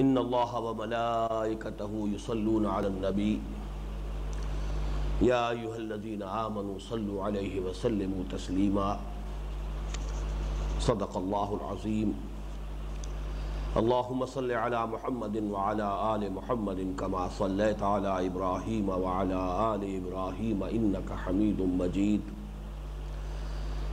इन अल्लाह व मलाइकतहु युसल्लून अलन नबी या अय्युहल्लज़ीना आमनू सल्लु अलैहि व सल्लिमू तस्लीमा सदक़ल्लाहुल अज़ीम अल्लाहुम्म सल्लि अला मुहम्मदिन व अला आलि मुहम्मदिन कमा सल्लैत अला इब्राहीम व अला आलि इब्राहीम इन्नका हमीदुम मजीद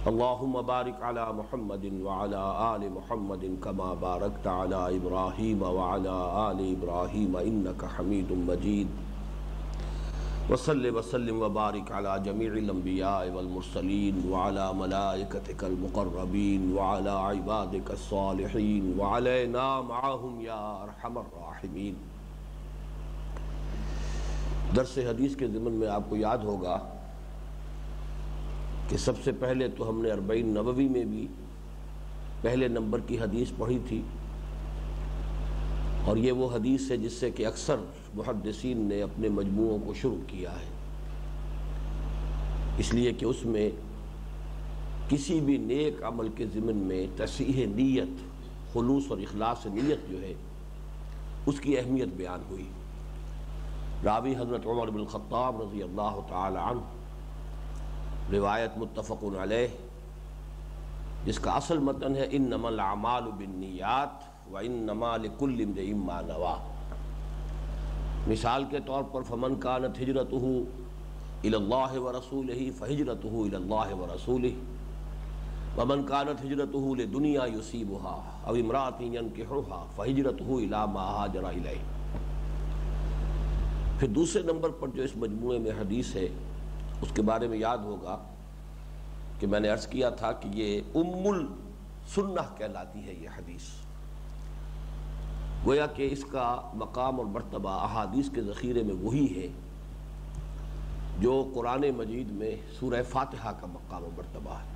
अल्लाहुम्म बारिक अला मुहम्मदिन व अला आलि मुहम्मदिन कमा बारकत अला इब्राहीम व अला आलि इब्राहीम इन्नका हमीदुम मजीद वसल्ल वसल्लम व बारिक अला जमीइल अंबिया वल मुरसलीन व अला मलाइकतिकल मुकर्रबीन व अला इबादिकस सालिहीन व अलैना माअहुम या अरहमर राहिमीन दरस हदीस के ज़िमन में आपको याद होगा कि सबसे पहले तो हमने अरबईन नबवी में भी पहले नंबर की हदीस पढ़ी थी। और ये वो हदीस है जिससे कि अक्सर मुहदसिन ने अपने मजमुओं को शुरू किया है। इसलिए कि उसमें किसी भी नेक अमल के ज़िमन में तसीह नीयत, खलूस और अखलास नीयत जो है, उसकी अहमियत बयान हुई। रावी हज़रत उमर बिन ख़त्ताब रज़ी अल्लाह तन रिवायत मुतफ़ अलैह, जिसका असल मतन है इन नमल अमाल बिन्नियात व इन नमाकुल्लिमा नवा। मिसाल के तौर पर, फमन का कानत हिजरत व रसूल ही फ़हिजरत व रसूल वमन कानत हिजरत दुनिया युसीबहा अब इमरातियन के फ़हिजरत महाजरा फिर दूसरे नंबर पर जो इस मजमू में हदीस है उसके बारे में याद होगा कि मैंने अर्ज़ किया था कि ये उम्मुल सुन्ना कहलाती है ये हदीस। गोया कि इसका मकाम और मरतबा अहादीस के ज़ख़ीरे में वही है जो कुरान मजीद में सूर फातिहा का मकाम और मरतबा है।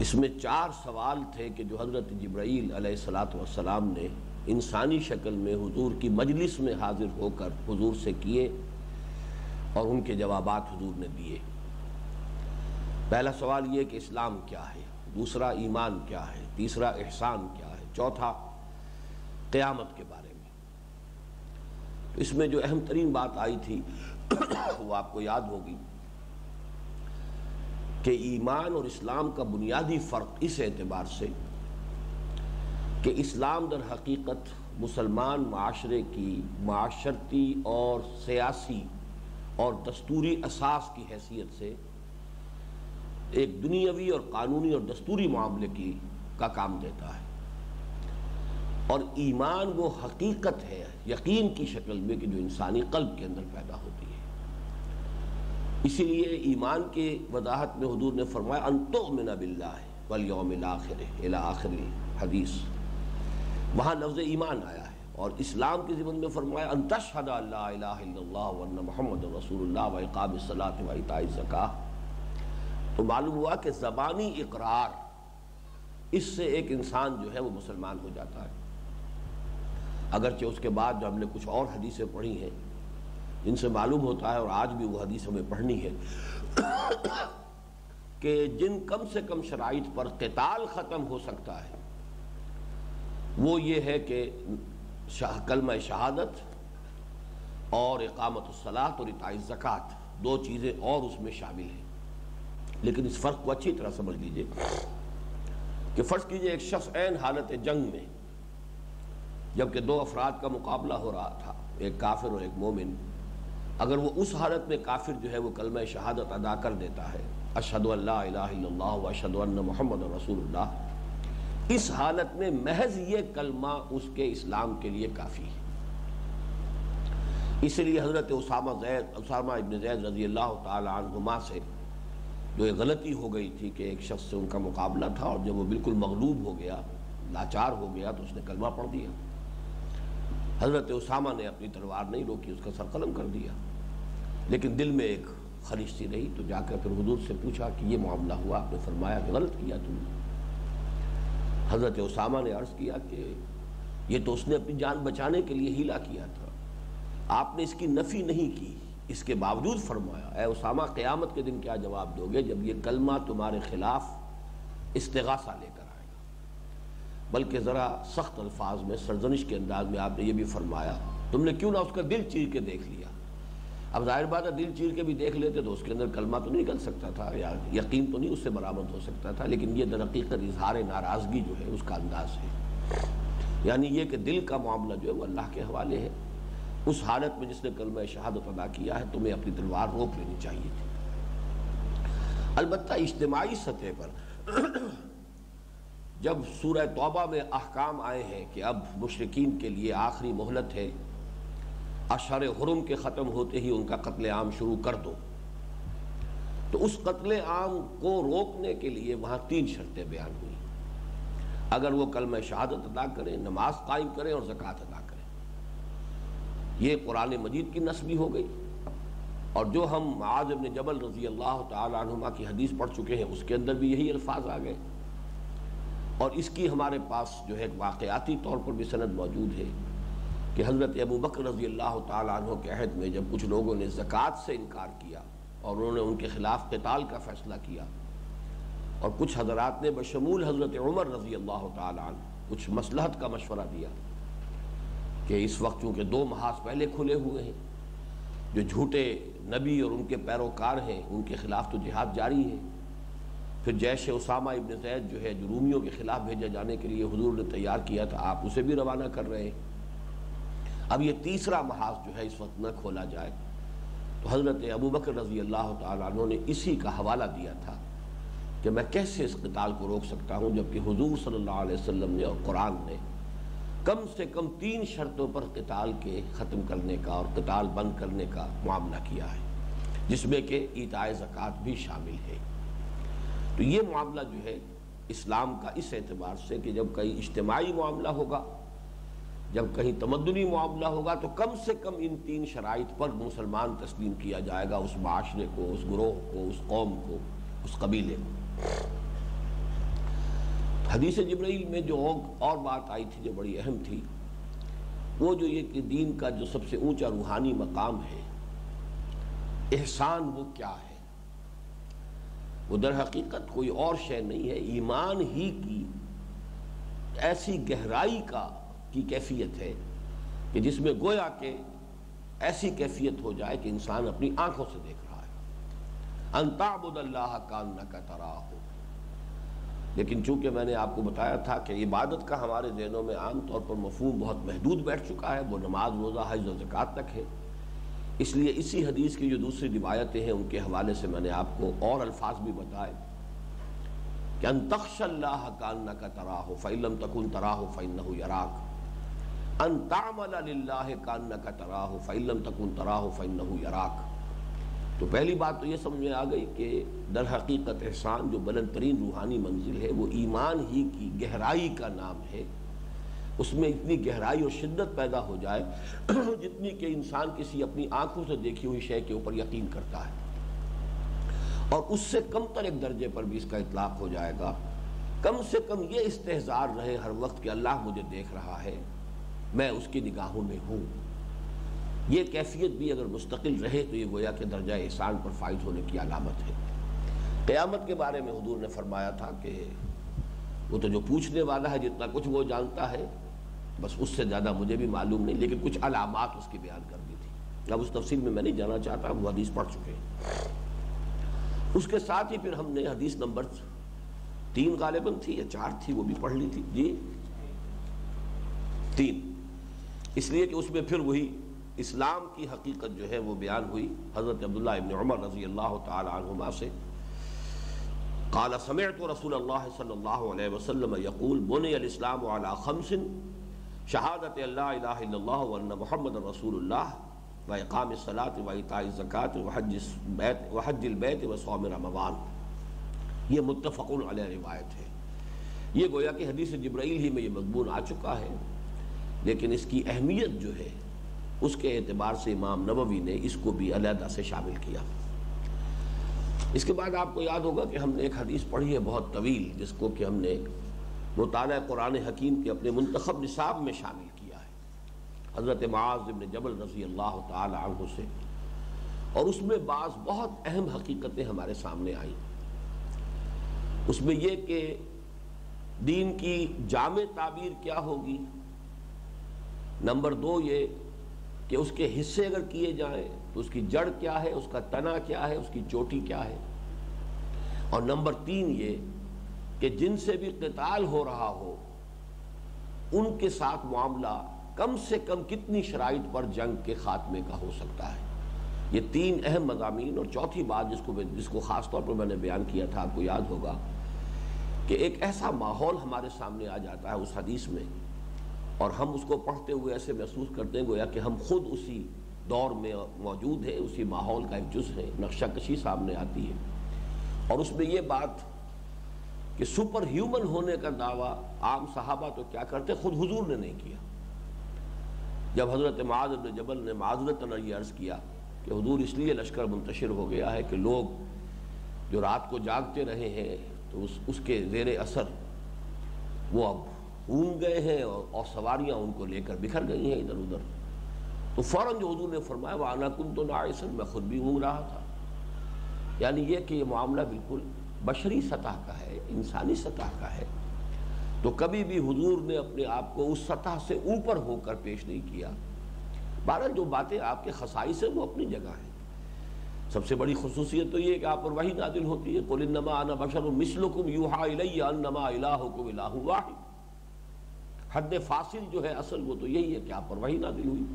इसमें चार सवाल थे कि जो हज़रत जब्राईल सलाम ने इंसानी शक्ल में हुजूर की मजलिस में हाजिर होकर हुजूर से किए और उनके जवाबात हुजूर ने दिए। पहला सवाल ये कि इस्लाम क्या है? दूसरा, ईमान क्या है? तीसरा, एहसान क्या है? चौथा, क़यामत के बारे में। तो इसमें जो अहम तरीन बात आई थी, वो आपको याद होगी कि ईमान और इस्लाम का बुनियादी फ़र्क इस एतबार से कि इस्लाम दर हकीकत मुसलमान माशरे की, माशरती और सियासी और दस्तूरी असास की हैसियत से एक दुनियावी और कानूनी और दस्तूरी मामले की का काम देता है। और ईमान वो हकीकत है, यकीन की शक्ल में कि जो इंसानी कल्ब के अंदर पैदा होती है। इसीलिए ईमान के वजाहत में हदूर ने फरमाया अंतो मिना बिल्ला है वल आखिर आखिर हदीस। वहाँ लफ्ज़ ईमान आया। और इस्लाम के ज़िमन में फरमाया तो मालूम हुआ कि ज़बानी इकरार, इससे एक इंसान जो है वो मुसलमान हो जाता है। अगरचे उसके बाद जो हमने कुछ और हदीसें पढ़ी हैं, जिनसे मालूम होता है और आज भी वो हदीस हमें पढ़नी है, कि जिन कम से कम शराइत पर कताल ख़त्म हो सकता है, वो ये है कि शाह कलम शहादत और इकामत सलात और इताई ज़क़़त, दो चीज़ें और उसमें शामिल हैं। लेकिन इस फ़र्क को अच्छी तरह समझ लीजिए कि फ़र्ज़ कीजिए एक शख्स एन हालत जंग में, जबकि दो अफराद का मुकाबला हो रहा था, एक काफिर और एक मोमिन, अगर वो उस हालत में काफिर जो है वो कलम शहादत अदा कर देता है अशद अशद महमद रसूलुल्लाह इस हालत में महज ये कलमा उसके इस्लाम के लिए काफ़ी है। इसलिए हज़रत उसामा जैद, उसामा इबन जैद रज़ी अल्लाह तुमा से जो एक गलती हो गई थी कि एक शख्स से उनका मुकाबला था और जब वो बिल्कुल मगलूब हो गया, लाचार हो गया तो उसने कलमा पढ़ दिया। हज़रत उसामा ने अपनी तलवार नहीं रोकी, उसका सर कलम कर दिया। लेकिन दिल में एक खरीश सी रही तो जाकर फिर हजूर से पूछा कि ये मामला हुआ, आपने फरमाया कि गलत किया तुमने। हज़रत उसामा ने अर्ज़ किया कि ये तो उसने अपनी जान बचाने के लिए हीला किया था। आपने इसकी नफ़ी नहीं की। इसके बावजूद फरमाया उसामा, क़यामत के दिन क्या जवाब दोगे जब ये कलमा तुम्हारे खिलाफ इस्तेगासा लेकर आएगा? बल्कि ज़रा सख्त अल्फाज में, सरजनिश के अंदाज में आपने ये भी फरमाया, तुमने क्यों ना उसका दिल चीर के देख लिया? अब ज़ाहिर बात है, दिल चीर के भी देख लेते तो उसके अंदर कलमा तो नहीं निकल सकता था, या यकीन तो नहीं उससे बरामद हो सकता था, लेकिन ये दरक़ीक़त इजहार नाराज़गी जो है, उसका अंदाज है। यानी ये कि दिल का मामला जो है, वो अल्लाह के हवाले है। उस हालत में जिसने कलम शहादत अदा किया है, तुम्हें अपनी तलवार रोक लेनी चाहिए थी। अलबत् इज्तमाही सतह पर, जब सूरह तौबा में अहकाम आए हैं कि अब मुशरकिन के लिए आखिरी मोहलत है अशर हरम के ख़त्म होते ही उनका कत्ल आम शुरू कर दो। तो उस कत्ल आम को रोकने के लिए वहाँ तीन शर्तें बयान हुई। अगर वो कल में शहादत अदा करें, नमाज़ कायम करें और ज़क़़त अदा करें। ये कुरान मजीद की नस्बी हो गई। और जो हम आज अपने जबल रज़ी अल्लाह तुमा की हदीस पढ़ चुके हैं, उसके अंदर भी यही अल्फाज आ गए। और इसकी हमारे पास जो है वाक़ाती तौर पर भी सनद मौजूद है। कि हज़रत अबू बकर रज़ी अल्लाह तु के अहद में जब कुछ लोगों ने ज़क़़त से इनकार किया और उन्होंने उनके ख़िलाफ़ कताल का फ़ैसला किया और कुछ हजरात ने बशमूल हज़रत उमर रज़ी अल्लाह तन कुछ मसलहत का मशवरा दिया कि इस वक्त चूँकि दो महाज पहले खुले हुए हैं, जो झूठे नबी और उनके पैरोकार हैं, उनके ख़िलाफ़ तो जिहाद जारी है। फिर जैश उसामा इबन जैद जो है, जो रूमियों के ख़िलाफ़ भेजे जाने के लिए हजूर ने तैयार किया था, आप उसे भी रवाना कर रहे हैं। अब ये तीसरा महाज जो है इस वक्त न खोला जाए। तो हज़रत अबू बकर रज़ी अल्लाह तु ने इसी का हवाला दिया था कि मैं कैसे इस कताल को रोक सकता हूँ, जबकि हजूर सल्ला वसल्लम ने और कुरान ने कम से कम तीन शर्तों पर कताल के ख़त्म करने का और कताल बंद करने का मामला किया है, जिसमें कि ईताए ज़क़़त भी शामिल है। तो ये मामला जो है इस्लाम का इस एतबार से कि जब कहीं इज्तमाही मामला होगा जब कहीं तमदनी मामला होगा तो कम से कम इन तीन शराइ पर मुसलमान तस्लीम किया जाएगा उस माशरे को, उस ग्रोह को, उस कौम को, उस कबीले को। हदीस जब्राइल में जो और बात आई थी जो बड़ी अहम थी, वो जो ये कि दीन का जो सबसे ऊँचा रूहानी मकाम है, एहसान वो क्या है? वो दर हकीकत कोई और शय नहीं है। ईमान ही की ऐसी गहराई का की कैफियत है कि जिसमें गोया के ऐसी कैफियत हो जाए कि इंसान अपनी आँखों से देख रहा है। अंताबुदल्लाह का तरा हो लेकिन चूँकि मैंने आपको बताया था कि इबादत का हमारे जहनों में आम तौर पर मफहूम बहुत महदूद बैठ चुका है, वो नमाज़, रोज़ा, हज और ज़क़़त तक है। इसलिए इसी हदीस की जो दूसरी रिवायतें हैं, उनके हवाले से मैंने आपको और अल्फाज भी बताए कि अनतख्शल्लाह कान्ना का तरा हो फ़ैलम तकुन तरा हो फ़ैन यराक। का तरा हो फ़ैलम तकुन तरा हो फ़ैन यराक। तो पहली बात तो ये समझ में आ गई कि दर हकीकत एहसान, जो बुलंद तरीन रूहानी मंजिल है, वो ईमान ही की गहराई का नाम है। उसमें इतनी गहराई और शिद्दत पैदा हो जाए, जितनी कि इंसान किसी अपनी आँखों से देखी हुई शय के ऊपर यकीन करता है। और उससे कम तर एक दर्जे पर भी इसका इतलाक हो जाएगा। कम से कम ये इस्तेजार रहे, हर वक्त कि अल्लाह मुझे देख रहा है। मैं उसकी निगाहों में हूँ। ये कैफियत भी अगर मुस्तकिल रहे तो ये गोया के दर्जा एहसान पर फायद होने की अलामत है। क़यामत के बारे में हजूर ने फरमाया था कि वो तो जो पूछने वाला है, जितना कुछ वो जानता है, बस उससे ज़्यादा मुझे भी मालूम नहीं, लेकिन कुछ अलामत उसकी बयान कर दी थी। अब उस तफसील में मैं नहीं जाना चाहता, वो हदीस पढ़ चुके हैं। उसके साथ ही फिर हमने हदीस नंबर तीन गालिबन थी या चार थी, वो भी पढ़ ली थी। जी? तीन। इसलिए कि उसमें फिर वही इस्लाम की हकीकत जो है वो बयान हुई। हज़रत अब्दुल्ला इब्न उमर रज़ी अल्लाह तुमा से। काला समय तो रसूल सल्लल्लाहु अलैहि वसल्लम यकूल बुन इस्लाम अला खमसिन, शहादत अल्लाह मोहम्मद रसूलुल्लाह, व इकाम सलात ज़क़़त वहजिल बैत, व सौम रमवान ये मुतफ़ुन रिवायत है। ये गोया कि हदीस जब्राइल ही में ये मजमून आ चुका है। लेकिन इसकी अहमियत जो है, उसके एतबार से इमाम नबवी ने इसको भी अलहदा से शामिल किया। इसके बाद आपको याद होगा कि हमने एक हदीस पढ़ी है बहुत तवील, जिसको कि हमने मुताल कुरान हकीम के अपने मंतखब निसाब में शामिल किया है। हज़रत माज जबल रज़ी अल्लाह तु से। और उसमें बाज़ बहुत अहम हकीकतें हमारे सामने आई। उसमें यह कि दीन की जाम ताबीर क्या होगी? नंबर दो ये कि उसके हिस्से अगर किए जाएँ तो उसकी जड़ क्या है, उसका तना क्या है, उसकी चोटी क्या है? और नंबर तीन ये कि जिनसे भी कताल हो रहा हो, उनके साथ मामला कम से कम कितनी शराइ पर जंग के खात्मे का हो सकता है? ये तीन अहम मजामी और चौथी बात जिसको जिसको ख़ास तौर पर मैंने बयान किया था, आपको याद होगा कि एक ऐसा माहौल हमारे सामने आ जाता है उस हदीस में और हम उसको पढ़ते हुए ऐसे महसूस करते हैं गोया कि हम खुद उसी दौर में मौजूद है, उसी माहौल का एक जुज है नक्शा कशी सामने आती है। और उसमें ये बात कि सुपर ह्यूमन होने का दावा, आम सहाबा तो क्या करते, खुद हुजूर ने नहीं किया। जब हज़रत माज जबल ने माजरत ये अर्ज़ किया कि हजूर इसलिए लश्कर मुंतशिर हो गया है कि लोग जो रात को जागते रहे हैं तो उस, उसके जेर असर वो अब ऊँग गए हैं और, और सवारियाँ उनको लेकर बिखर गई हैं इधर उधर। तो फ़ौर जो हजूर ने फरमाया वह आना कुन तो नासन मैं खुद भी ऊँग रहा था। यानी यह कि यह मामला बिल्कुल बशरी सतह का है इंसानी सतह का है। तो कभी भी हुजूर ने अपने आप को उस सतह से ऊपर होकर पेश नहीं किया। बारह जो बातें आपके खसाई से वो अपनी जगह है। सबसे बड़ी खसूसियत तो ये कि आप पर वही नादिल होती है कुलनमा आना बशर मिसलकुम यूहा इलैया इलाहुकुम इलाहु वाहिद। हद फासिल जो है असल वो तो यही है कि आप पर वही नादिल हुई।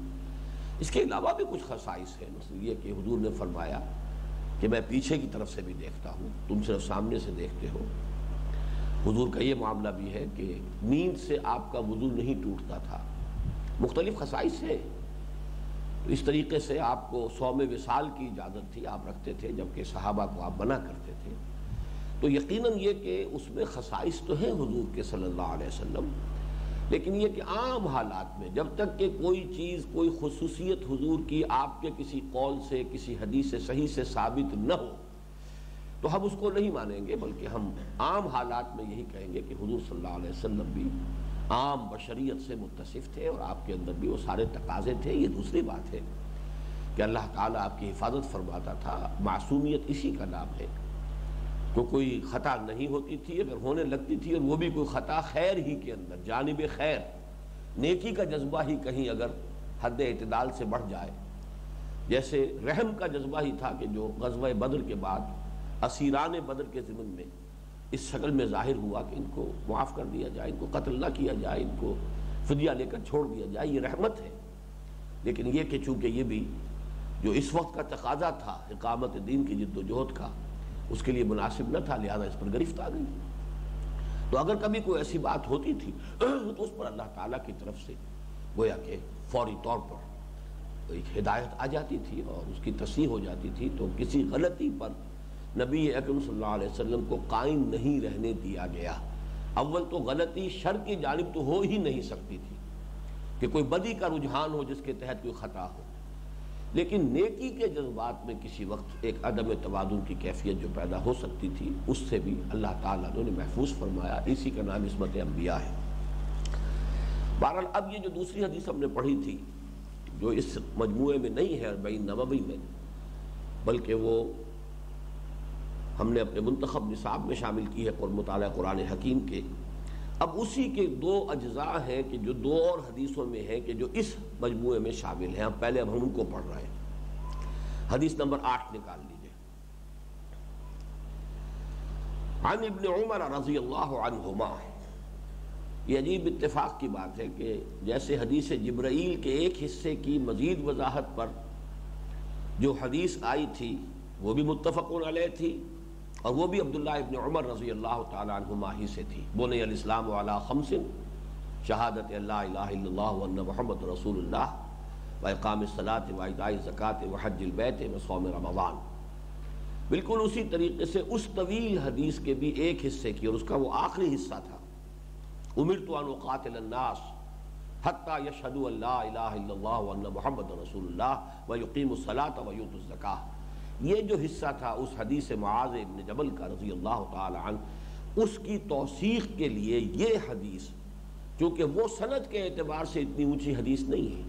इसके अलावा भी कुछ खसाइस है। मतलब ये कि हुजूर ने फरमाया कि मैं पीछे की तरफ़ से भी देखता हूँ, तुम सिर्फ़ सामने से देखते हो। हुजूर का ये मामला भी है कि नींद से आपका वज़ू नहीं टूटता था। मुख्तलिफ़ खसाइस है। तो इस तरीके से आपको सौ में विसाल की इजाज़त थी, आप रखते थे, जबकि सहाबा को आप मना करते थे। तो यकीनन ये कि उसमें खसाइस तो है हुजूर के सल्लल्लाहु अलैहि वसल्लम। लेकिन ये कि आम हालात में जब तक कि कोई चीज़, कोई खसूसियत हुजूर की आपके किसी कौल से, किसी हदीस से सही से साबित न हो तो हम उसको नहीं मानेंगे, बल्कि हम आम हालात में यही कहेंगे कि हुजूर सल्लल्लाहु अलैहि वसल्लम भी आम बशरीत से मुतसिफ थे और आपके अंदर भी वो सारे तकाजे थे। ये दूसरी बात है कि अल्लाह ताला आपकी हिफाजत फरमाता था, मासूमियत इसी का नाम है तो कोई ख़ता नहीं होती थी, अगर होने लगती थी और वो भी कोई ख़ता खैर ही के अंदर, जानब खैर। नेकी का जज्बा ही कहीं अगर हद अतदाल से बढ़ जाए। जैसे रहम का जज्बा ही था कि जो गजब बदर के बाद, असीरान बदर के ज़िमन में इस शक्ल में ज़ाहिर हुआ कि इनको माफ़ कर दिया जाए, इनको कत्ल ना किया जाए, इनको फिदिया लेकर छोड़ दिया जाए, ये रहमत है। लेकिन ये कि चूँकि ये भी जो इस वक्त का तकाजा था, इकामत दीन की जद्दोजहद का उसके लिए मुनासिब न था, लिहाजा इस पर गिरफ्त आ गई। तो अगर कभी कोई ऐसी बात होती थी तो उस पर अल्लाह ताला की तरफ़ से गोया के फौरी तौर पर एक हिदायत आ जाती थी और उसकी तस्वीर हो जाती थी तो किसी गलती पर नबी अकरम सल्लल्लाहु अलैहि वसल्लम को कायम नहीं रहने दिया गया। अव्वल तो गलती शर की जानब तो हो ही नहीं सकती थी कि कोई बदी का रुझान हो जिसके तहत कोई ख़ता हो। लेकिन नेकी के जज्बात में किसी वक्त एक अदम तबादुल की कैफियत जो पैदा हो सकती थी, उससे भी अल्लाह ताला ने महफूज फरमाया। इसी का नाम इसमत अम्बिया है। बहरहाल, अब ये जो दूसरी हदीस हमने पढ़ी थी, जो इस मजमू में नहीं है बई नबी में, बल्कि वो हमने अपने मंतखब निसाब में शामिल की है मुताल कुरान हकीम के। अब उसी के दो अज्जा हैं कि जो दो और हदीसों में हैं कि जो इस मजमू में शामिल हैं। अब पहले अब हम उनको पढ़ रहे हैं। हदीस नंबर आठ निकाल लीजिए। अन इबन उमर रज़ी अल्लाह ये अजीब इतफाक़ की बात है कि जैसे हदीस जब्राइल के एक हिस्से की मजीद वजाहत पर जो हदीस आई थी, वो भी मुतफ़ थी। और वो भी अब्दुल्ला इबन उमर रज़ी अल्लाह तुमा ही से थी। बोने इस्लाम वाला खमसिन, शहादत महमद रसूल वक़ाम सलात वादाई ज़क़़त रमज़ान। बिल्कुल उसी तरीके से उस तवील हदीस के भी एक हिस्से की, और उसका वो आखिरी हिस्सा था। उमिर तो अनक़ातनास हती यशहदु महमद रसूल व यकीम सलात वयूत ज़क़ा ये जो हिस्सा था उस हदीस माज इबन जबल का रज़ी अल्लाह तन उसकी तोसीक के लिए ये हदीस, चूँकि वो सनत के अतबार से इतनी ऊँची हदीस नहीं है,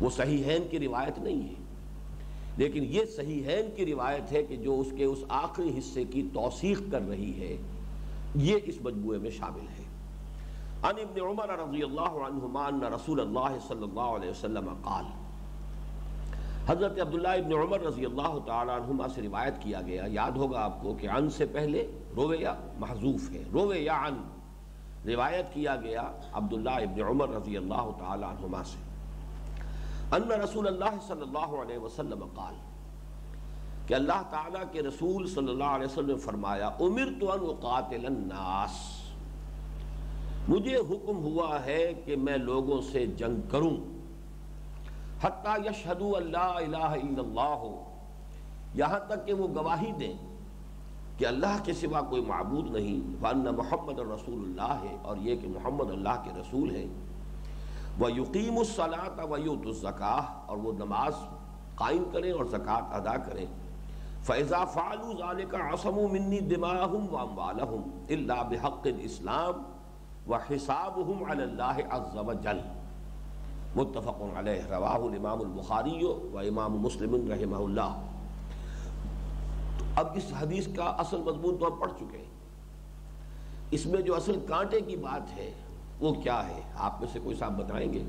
वो सही हैन की रिवायत नहीं है। लेकिन ये सही हैन की रिवायत है कि जो उसके उस आखिरी हिस्से की तोसीक कर रही है, ये इस मजमूए में शामिल है। अन इब्न उमर रज़ी अल्लाह रसूल अलैहि वसल्लम काल हज़रत अब्दुल्ला इब्न उमर रज़ी अल्लाह तुमा से रिवायत किया गया। याद होगा आपको कि अन से पहले रोवेया महजूफ है। रोवे या अन। रिवायत किया गया अब्दुल्ला इब्न उमर रज़ी अल्लाह तुमा से। अन्न रसूल अल्लाह सल्लल्लाहु अलैहि वसल्लम काल, कि अल्लाह ताला के रसूल सल्लल्लाहु अलैहि वसल्लम ने फरमाया उमिर तो नास। मुझे हुक्म हुआ है कि मैं लोगों से जंग करूँ। हत्ता यशहदु अल्लाह हो यहाँ तक कि वो गवाही दें कि अल्लाह के सिवा कोई मबूद नहीं वन्ना मोहम्मद रसूलुल्लाह है और ये कि मोहम्मद अल्लाह के रसूल है। वह युकीमसलात वयुतज़क़ाह और वो नमाज़ कायम करें और ज़क़़त अदा करें। फ़ैज़ा फ़ालू ज़ाल का असम मिन्नी दिमाहम वाम बहक़ इस्लाम व हिसाब हम जल। मुतफ़ रवाहमामबुखारी व इमाम मुस्लिम रहमल्ला तो अब इस हदीस का असल मजमून तो हम पढ़ चुके हैं। इसमें जो असल कांटे की बात है, वो क्या है? आप में से कोई साहब बताएँगे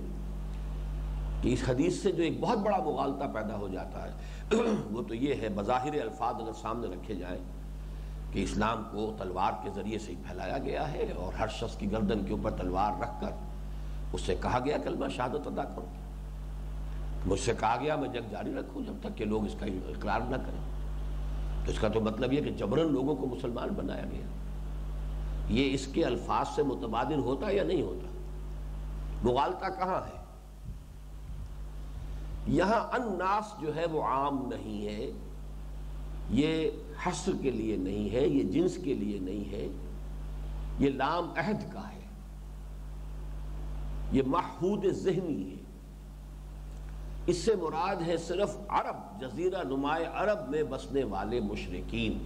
कि इस हदीस से जो एक बहुत बड़ा मुगालता पैदा हो जाता है, वो तो ये है, बज़ाहिर अल्फाज अगर सामने रखे जाए कि इस्लाम को तलवार के ज़रिए से ही फैलाया गया है और हर शख्स की गर्दन के ऊपर तलवार रख कर उससे कहा गया कल मैं शहादत अदा करूँ। मुझसे कहा गया, मैं जग जारी रखूँ, जब तक के लोग इसका इकरार ना करें। तो इसका तो मतलब यह कि जबरन लोगों को मुसलमान बनाया गया। ये इसके अल्फाज से मुतबाद होता या नहीं होता? मुगालता कहाँ है? यहाँ अन्नास जो है वो आम नहीं है। ये हस्र के लिए नहीं है, ये जिन्स के लिए नहीं है। ये लाम अहद का है। ये महूद जहनी है। इससे मुराद है सिर्फ़ अरब, जजीरा नुमाए अरब में बसने वाले मुशरकिन,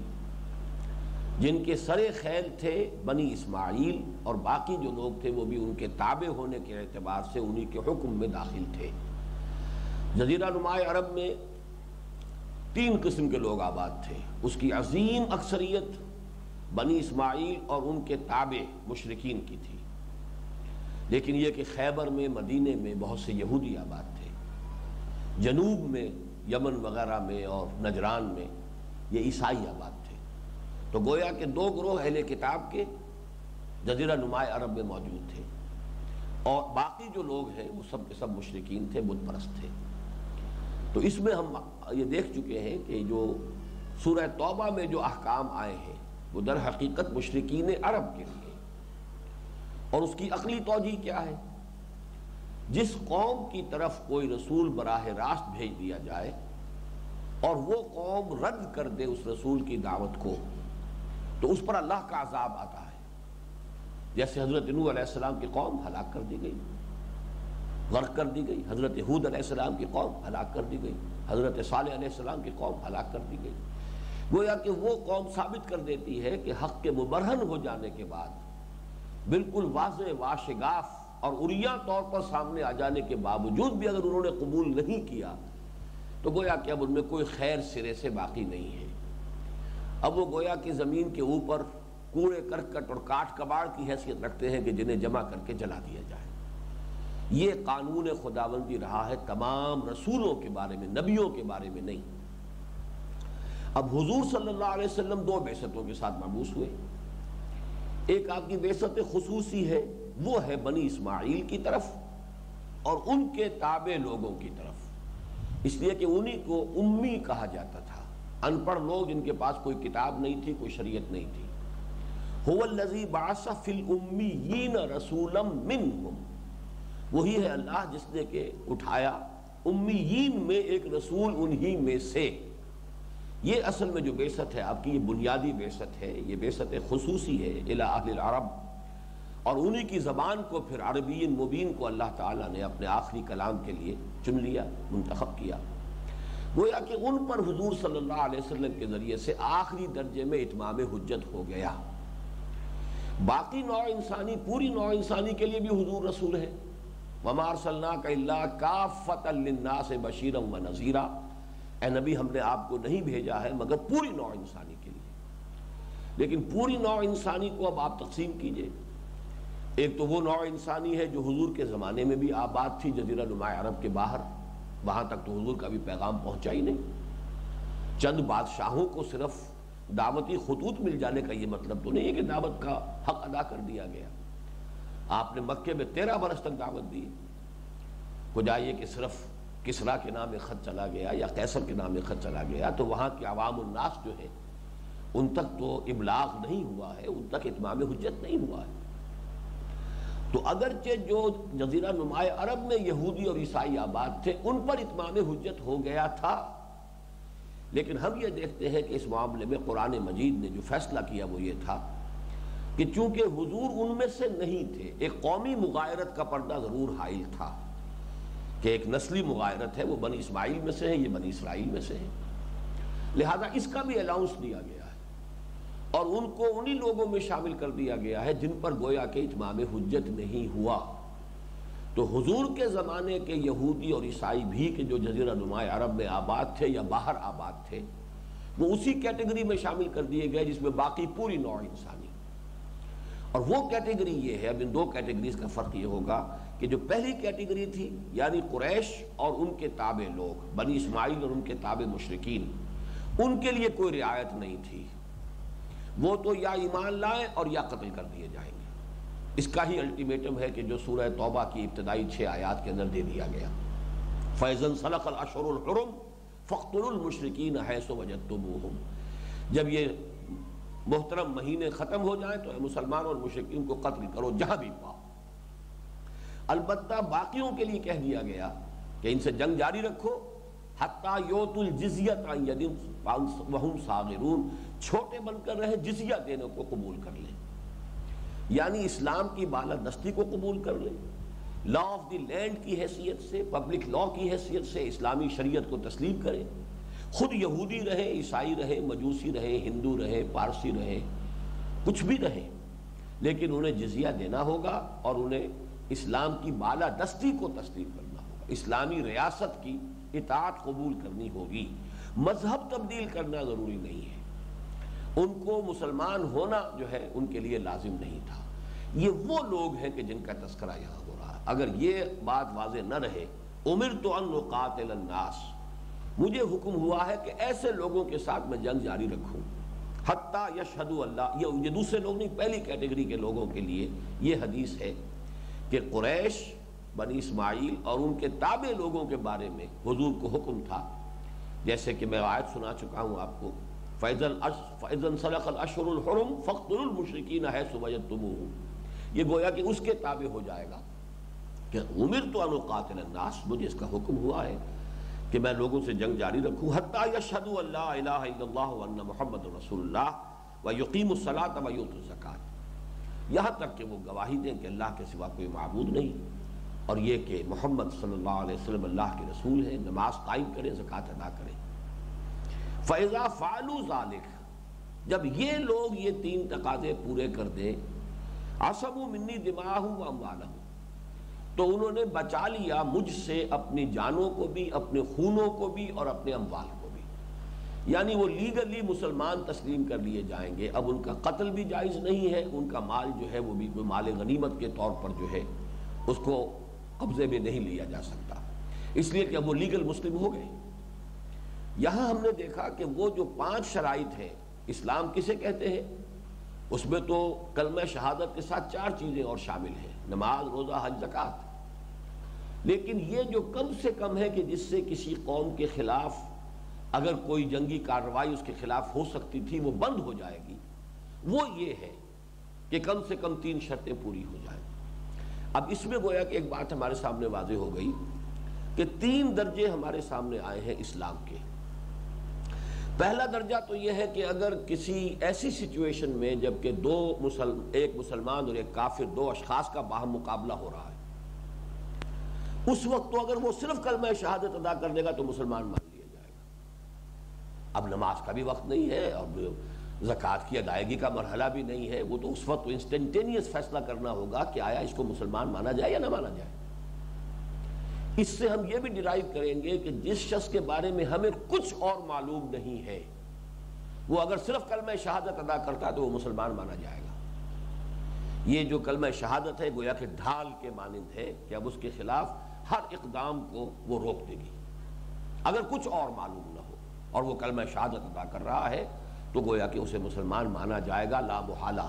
जिनके सरे खैल थे बनी इस्माइल और बाकी जो लोग थे वो भी उनके ताबे होने के अतबार से उन्हीं के हुक्म में दाखिल थे। जजीरा नुमाए अरब में तीन किस्म के लोग आबाद थे। उसकी अजीम अक्सरियत बनी इस्माइल और उनके ताबे मुशरकिन की थी। लेकिन यह कि खैबर में, मदीने में बहुत से यहूदी आबाद थे। जनूब में, यमन वगैरह में और नजरान में ये ईसाई आबाद थे। तो गोया के दो ग्रोह अहले किताब के जजीरा नुमाए अरब में मौजूद थे। और बाकी जो लोग हैं, वो सब के सब मुशरकिन थे बुत परस्त थे। तो इसमें हम ये देख चुके हैं कि जो सूरह तौबा में जो अहकाम आए हैं, वो दर हकीकत मुशरकिन अरब के लिए और उसकी अकली तोजी क्या है? जिस कौम की तरफ़ कोई रसूल बराह रास्त भेज दिया जाए और वो कौम रद्द कर दे उस रसूल की दावत को तो उस पर अल्लाह का अजाब आता है। जैसे हज़रत नूसम की कौम हलाक कर दी गई, गर्क कर दी गई, हज़रत हूद अलैहिस्सलाम की कौम हलाक कर दी गई, हज़रत साल की कौम हलाक कर दी गई। गोया कि वो कौम साबित कर देती है कि हक के मुबरहन हो जाने के बाद बिल्कुल वाज वाशगाफ और उरिया तौर पर सामने आ जाने के बावजूद भी अगर उन्होंने कबूल नहीं किया तो गोया कि अब उनमें कोई खैर सिरे से बाकी नहीं है। अब वो गोया की ज़मीन के ऊपर कूड़े, करकट और काट कबाड़ की हैसियत रखते हैं कि जिन्हें जमा करके जला दिया जाए। ये कानून खुदाबंदी रहा है तमाम रसूलों के बारे में, नबियों के बारे में नहीं। अब हुजूर सल्लल्लाहु अलैहि वसल्लम दो बेसतों के साथ मबूस हुए। एक आपकी बेसत खसूसी है, वो है बनी इस्माइल की तरफ़ और उनके ताबे लोगों की तरफ़। इसलिए कि उन्हीं को उम्मी कहा जाता था। अनपढ़ लोग जिनके पास कोई किताब नहीं थी, कोई शरीयत नहीं थी। वही है अल्लाह जिसने के उठाया उम्मीन में एक रसूल उन्हीं में से। ये असल में जो बेसत है, आपकी ये बुनियादी बेसत है, ये बेसत खसूसी है अरब। और उन्हीं की ज़बान को फिर अरबीन मुबीन को अल्लाह ताला ने अपने आखिरी कलाम के लिए चुन लिया, मुंतखब किया। गोया कि उन पर हुजूर सल्लल्लाहु अलैहि वसल्लम के ज़रिए से आखिरी दर्जे में इतमाम हजत हो गया। बाकी नौ इंसानी, पूरी नौ इंसानी के लिए भी हुजूर रसूल है। वमार सल्ला का काफ़त से बशीरम व नज़ीरा। ए नबी हमने आपको नहीं भेजा है, मगर पूरी नौ इंसानी के लिए। लेकिन पूरी नौ इंसानी को अब आप तकसीम कीजिए। एक तो वो नौ इंसानी है जो हुजूर के ज़माने में भी आबाद थी, जजीरा नुमा अरब के बाहर। वहाँ तक तो हुजूर का भी पैगाम पहुँचा ही नहीं। चंद बादशाहों को सिर्फ़ दावती खतूत मिल जाने का ये मतलब तो नहीं है कि दावत का हक अदा कर दिया गया। आपने मक्के में तेरह बरस तक दावत दी। हो जाइए कि सिर्फ़ किसरा के नाम खत चला गया या कैसर के नाम खत चला गया तो वहाँ के अवाम उन्नास जो है, उन तक तो इबलाग नहीं हुआ है, उन तक इतमाम हजत नहीं हुआ है। तो अगरचे जो जजीरा नुमाए अरब में यहूदी और ईसाई आबाद थे, उन पर इतमाम हजत हो गया था। लेकिन हम ये देखते हैं कि इस मामले में कुरान मजीद ने जो फैसला किया वो ये था कि चूँकि हुजूर उनमें से नहीं थे, एक कौमी मुगारत का पर्दा ज़रूर हाइल था। कि एक नस्ली मुगायरत है, वो बनी इसमाइल में से है, ये बनी इसराइल में से है। लिहाजा इसका भी अलाउंस दिया गया है और उनको उन्हीं लोगों में शामिल कर दिया गया है जिन पर गोया के इतमाम हजत नहीं हुआ। तो हुजूर के ज़माने के यहूदी और ईसाई भी के जो जजीरा नुमाए अरब में आबाद थे या बाहर आबाद थे, वो उसी कैटेगरी में शामिल कर दिए गए जिसमें बाकी पूरी नौ इंसानी। और वो कैटेगरी ये है, अब इन दो कैटेगरीज का फ़र्क ये होगा कि जो पहली कैटेगरी थी, यानी कुरैश और उनके ताबे लोग, बनी इस्माइल और उनके ताबे मुशरकिन, उनके लिए कोई रियायत नहीं थी। वो तो या ईमान लाए और या कत्ल कर दिए जाएँगे। इसका ही अल्टीमेटम है कि जो सूरह तौबा की इब्तदाई छः आयात के अंदर दे दिया गया। फैज़न सलकल अशरुलहरम फ़ख्तुलमशरकिन है सो वजतुम जब ये मोहतरम महीने ख़त्म हो जाए तो मुसलमान और मुशरकिन को कत्ल करो, जहाँ भी पाओ। अलबत् बाकियों के लिए कह दिया गया कि इनसे जंग जारी रखो। हत्ता योतुल सागिरून। छोटे बनकर रहे, जिजिया देने को कबूल कर ले। यानी इस्लाम की बालादस्ती को कबूल कर ले। लॉ ऑफ़ द लैंड की हैसियत से, पब्लिक लॉ की हैसियत से इस्लामी शरीयत को तस्लीम करें। खुद यहूदी रहे, ईसाई रहे, मजूसी रहे, हिंदू रहे, पारसी रहे, कुछ भी रहे। लेकिन उन्हें जजिया देना होगा और उन्हें इस्लाम की बाला दस्ती को तस्लीम करना होगा। इस्लामी रियासत की इतात कबूल करनी होगी। मज़हब तब्दील करना ज़रूरी नहीं है। उनको मुसलमान होना जो है, उनके लिए लाजिम नहीं था। ये वो लोग हैं कि जिनका तस्करा यहाँ हो रहा है। अगर ये बात वाज न रहे, उमिर तो अनकातनास मुझे हुक्म हुआ है कि ऐसे लोगों के साथ मैं जंग जारी रखूँ। हत्ता यशहदु अल्लाह ये दूसरे लोग नहीं, पहली कैटेगरी के लोगों के लिए ये हदीस है। कि कुरैश, बनी इस्माइल और उनके ताबे लोगों के बारे में हजूर को हुक्म था। जैसे कि मैं आयत सुना चुका हूँ आपको। फैजल फैजन सलकल अशरुलहरम फ़ख्तुलमुशरकिन है सुबैत तुम ये गोया कि उसके ताबे हो जाएगा कि उमिर तो अनुकातनास मुझे इसका हुक्म हुआ है कि मैं लोगों से जंग जारी रखूँ। यशहदु अल्लाह मोहम्मद रसूलुल्लाह व यकीम सलात व ज़क़़त। यहाँ तक कि वो गवाही दें कि अल्लाह के सिवा कोई मबूद नहीं। और ये कि मोहम्मद अलैहि वसल्लम अल्लाह के रसूल हैं, नमाज़ कायम करें, ज़क़़त अदा करें। फ़ैज़ा फ़ालू ज़ालिक, जब ये लोग ये तीन तकाजे पूरे कर दें, असबू मिन्नी दिमाग व तो उन्होंने बचा लिया मुझसे अपनी जानों को भी, अपने खूनों को भी और अपने अम्वाल को। यानी वो लीगली मुसलमान तस्लीम कर लिए जाएँगे। अब उनका कत्ल भी जायज़ नहीं है, उनका माल जो है वो भी माल गनीमत के तौर पर जो है उसको कब्जे में नहीं लिया जा सकता। इसलिए कि अब वो लीगल मुस्लिम हो गए। यहाँ हमने देखा कि वो जो पाँच शराइत है, इस्लाम किसे कहते हैं? उसमें तो कलम शहादत के साथ चार चीज़ें और शामिल हैं, नमाज़, रोजा, हज, जक़ात। लेकिन ये जो कम से कम है कि जिससे किसी कौम के खिलाफ अगर कोई जंगी कार्रवाई उसके खिलाफ हो सकती थी, वो बंद हो जाएगी। वो ये है कि कम से कम तीन शर्तें पूरी हो जाए। अब इसमें गोया कि एक बात हमारे सामने वाजे हो गई कि तीन दर्जे हमारे सामने आए हैं इस्लाम के। पहला दर्जा तो यह है कि अगर किसी ऐसी सिचुएशन में जबकि दो मुसल, एक मुसलमान और एक काफिर, दो अशखास का बाहम मुकाबला हो रहा है, उस वक्त तो अगर वो सिर्फ़ कल में शहादत अदा कर देगा तो मुसलमान मान। अब नमाज़ का भी वक्त नहीं है, अब जक़ात की अदायगी का मरहला भी नहीं है। वो तो उस वक्त इंस्टेंटेनियस फैसला करना होगा कि आया इसको मुसलमान माना जाए या ना माना जाए। इससे हम ये भी डिराइव करेंगे कि जिस शख्स के बारे में हमें कुछ और मालूम नहीं है, वो अगर सिर्फ़ कलम शहादत अदा करता है तो वो मुसलमान माना जाएगा। ये जो कलम शहादत है, गोया के ढाल के मानंद है कि अब उसके खिलाफ हर इकदाम को वो रोक देगी। अगर कुछ और मालूम और वो कलम शहादत अदा कर रहा है तो गोया कि उसे मुसलमान माना जाएगा, ला मुहाला।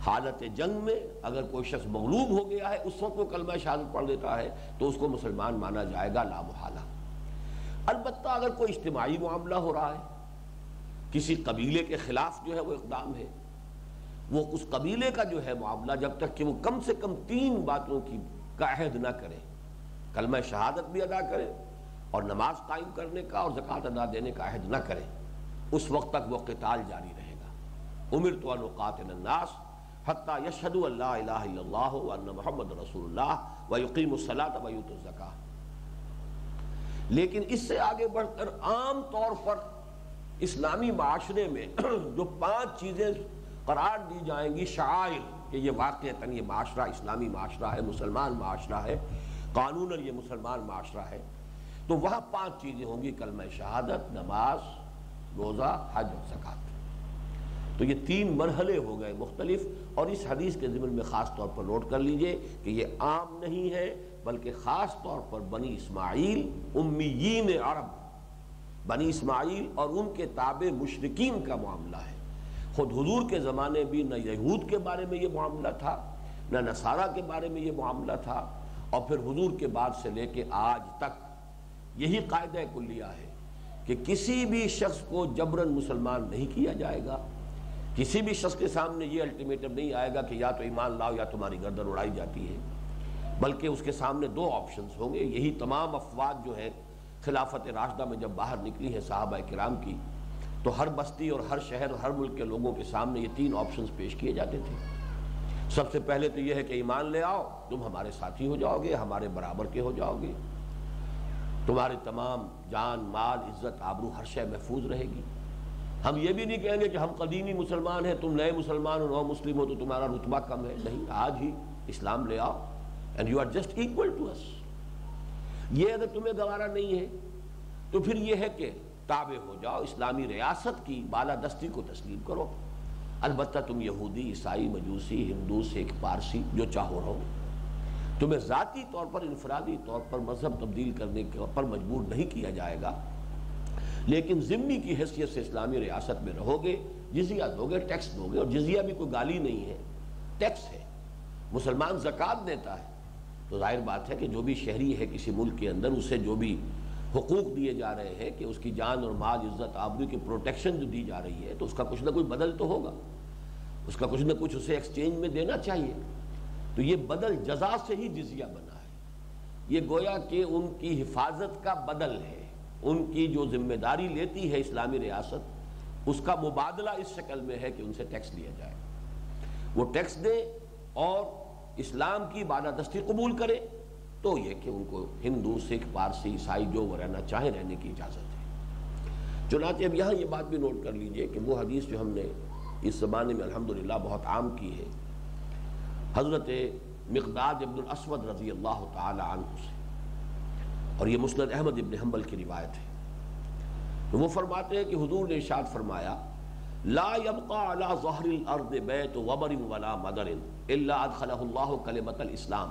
हालत जंग में अगर कोई शख्स मगलूब हो गया है, उस वक्त वो कलमा शहादत पढ़ देता है तो उसको मुसलमान माना जाएगा, ला मुहाला। अलबत् अगर कोई इज्तमाही मामला हो रहा है, किसी कबीले के खिलाफ जो है वो इकदाम है, वो उस कबीले का जो है मामला जब तक कि वो कम से कम तीन बातों की का अहद ना करे कलमा शहादत भी अदा करे और नमाज़ कायम करने का और जक़ात अदा देने का अहद ना करें। उस वक्त तक वो कताल जारी रहेगा। उमिर तो अनुकातनास हती यशहदु महमद रसूल वकीमसलात वयूतज़ा लेकिन इससे आगे बढ़कर आम तौर पर इस्लामी माशरे में जो पाँच चीज़ें करार दी जाएँगी, शायर, कि ये वाक़ता ये माशरा इस्लामी माशरा है, मुसलमान माशरा है कानून और ये मुसलमान माशरा है तो वहाँ पाँच चीज़ें होंगी, कल कलम शहादत, नमाज़, रोज़ा, हज और ज़क़़त। तो ये तीन मरहले हो गए मुख्तलिफ़, और इस हदीस के ज़िम्न में ख़ास तौर पर नोट कर लीजिए कि ये आम नहीं है, बल्कि ख़ास तौर पर बनी इस्माइल उम्मीन अरब। बनी इस्माइल और उनके ताबे मुशरकिन का मामला है। खुद हजूर के ज़माने भी न यहूद के बारे में ये मामला था, न नसारा के बारे में ये मामला था, और फिर हजूर के बाद से लेके आज तक यही कायदा कुलिया है कि किसी भी शख्स को जबरन मुसलमान नहीं किया जाएगा। किसी भी शख्स के सामने ये अल्टीमेटम नहीं आएगा कि या तो ईमान लाओ या तुम्हारी गर्दन उड़ाई जाती है, बल्कि उसके सामने दो ऑप्शंस होंगे। यही तमाम अफवाद जो है, खिलाफत राशदा में जब बाहर निकली है साहबा कराम की तो हर बस्ती और हर शहर और हर मुल्क के लोगों के सामने ये तीन ऑप्शन पेश किए जाते थे। सबसे पहले तो यह है कि ईमान ले आओ, तुम हमारे साथी हो जाओगे, हमारे बराबर के हो जाओगे। तुम्हारे तमाम जान, माल, इज़्ज़त, आबरू हर शय महफूज रहेगी। हम ये भी नहीं कहेंगे कि हम कदीमी मुसलमान हैं, तुम नए मुसलमान हो, नौ मुस्लिम हो तो तुम्हारा रुतबा कम है। नहीं, आज ही इस्लाम ले आओ। And you are just equal to us ये अगर तुम्हें गवारा नहीं है तो फिर यह है कि ताबे हो जाओ, इस्लामी रियासत की बालादस्ती को तस्लीम करो। अलबत् तुम यहूदी, ईसाई, मजूसी, हिंदू, सिख, पारसी, जो चाहो रहो। तुम्हें ज़ाती तौर पर, इनफरादी तौर पर मज़हब तब्दील करने के पर मजबूर नहीं किया जाएगा। लेकिन ज़िम्मी की हैसियत से इस्लामी रियासत में रहोगे, जिजिया दोगे, टैक्स दोगे, और जिजिया भी कोई गाली नहीं है, टैक्स है। मुसलमान जक़ात देता है। तो ज़ाहिर बात है कि जो भी शहरी है किसी मुल्क के अंदर, उसे जो भी हकूक दिए जा रहे हैं कि उसकी जान और माल, इज़्ज़त, आबरू की प्रोटेक्शन जो दी जा रही है तो उसका कुछ ना कुछ बदल तो होगा। उसका कुछ ना कुछ उसे एक्सचेंज में देना चाहिए। तो ये बदल जजा से ही जिजिया बना है। ये गोया कि उनकी हिफाजत का बदल है। उनकी जो ज़िम्मेदारी लेती है इस्लामी रियासत, उसका मुबादला इस शक्ल में है कि उनसे टैक्स लिया जाए। वो टैक्स दे और इस्लाम की बालादस्ती कबूल करे तो ये कि उनको हिंदू, सिख, पारसी, ईसाई, जो वो रहना चाहे, रहने की इजाज़त है। चुनाचे अब यहाँ ये बात भी नोट कर लीजिए कि वो हदीस जो हमने इस ज़माने में अल्हम्दुलिल्लाह बहुत आम की है हज़रत मकदाद अब्दुल असवद रज़ी अल्लाह तु से। और ये मुस्द अहमद इबन हम्बल की रिवायत है। तो वो फरमाते हैं कि हुजूर ने इशाद फरमाया इस्लाम।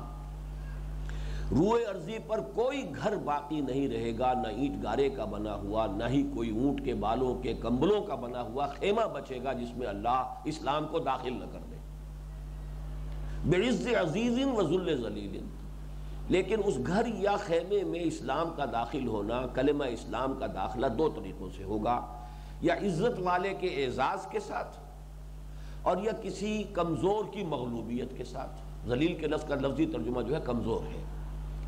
रूए अर्जी पर कोई घर बाकी नहीं रहेगा, न ईंट गारे का बना हुआ, न ही कोई ऊँट के बालों के कंबलों का बना हुआ खेमा बचेगा जिसमें अल्लाह इस्लाम को दाखिल न कर बेइज्ज अजीजिन वजुल्ल जलीलिन। लेकिन उस घर या खेमे में इस्लाम का दाखिल होना, कलमा इस्लाम का दाखिला दो तरीक़ों से होगा। या इज़्ज़त वाले के एजाज के साथ और या किसी कमज़ोर की मगलूबियत के साथ। जलील के लफ्ज़ का लफ्जी तर्जुमा जो है कमज़ोर है।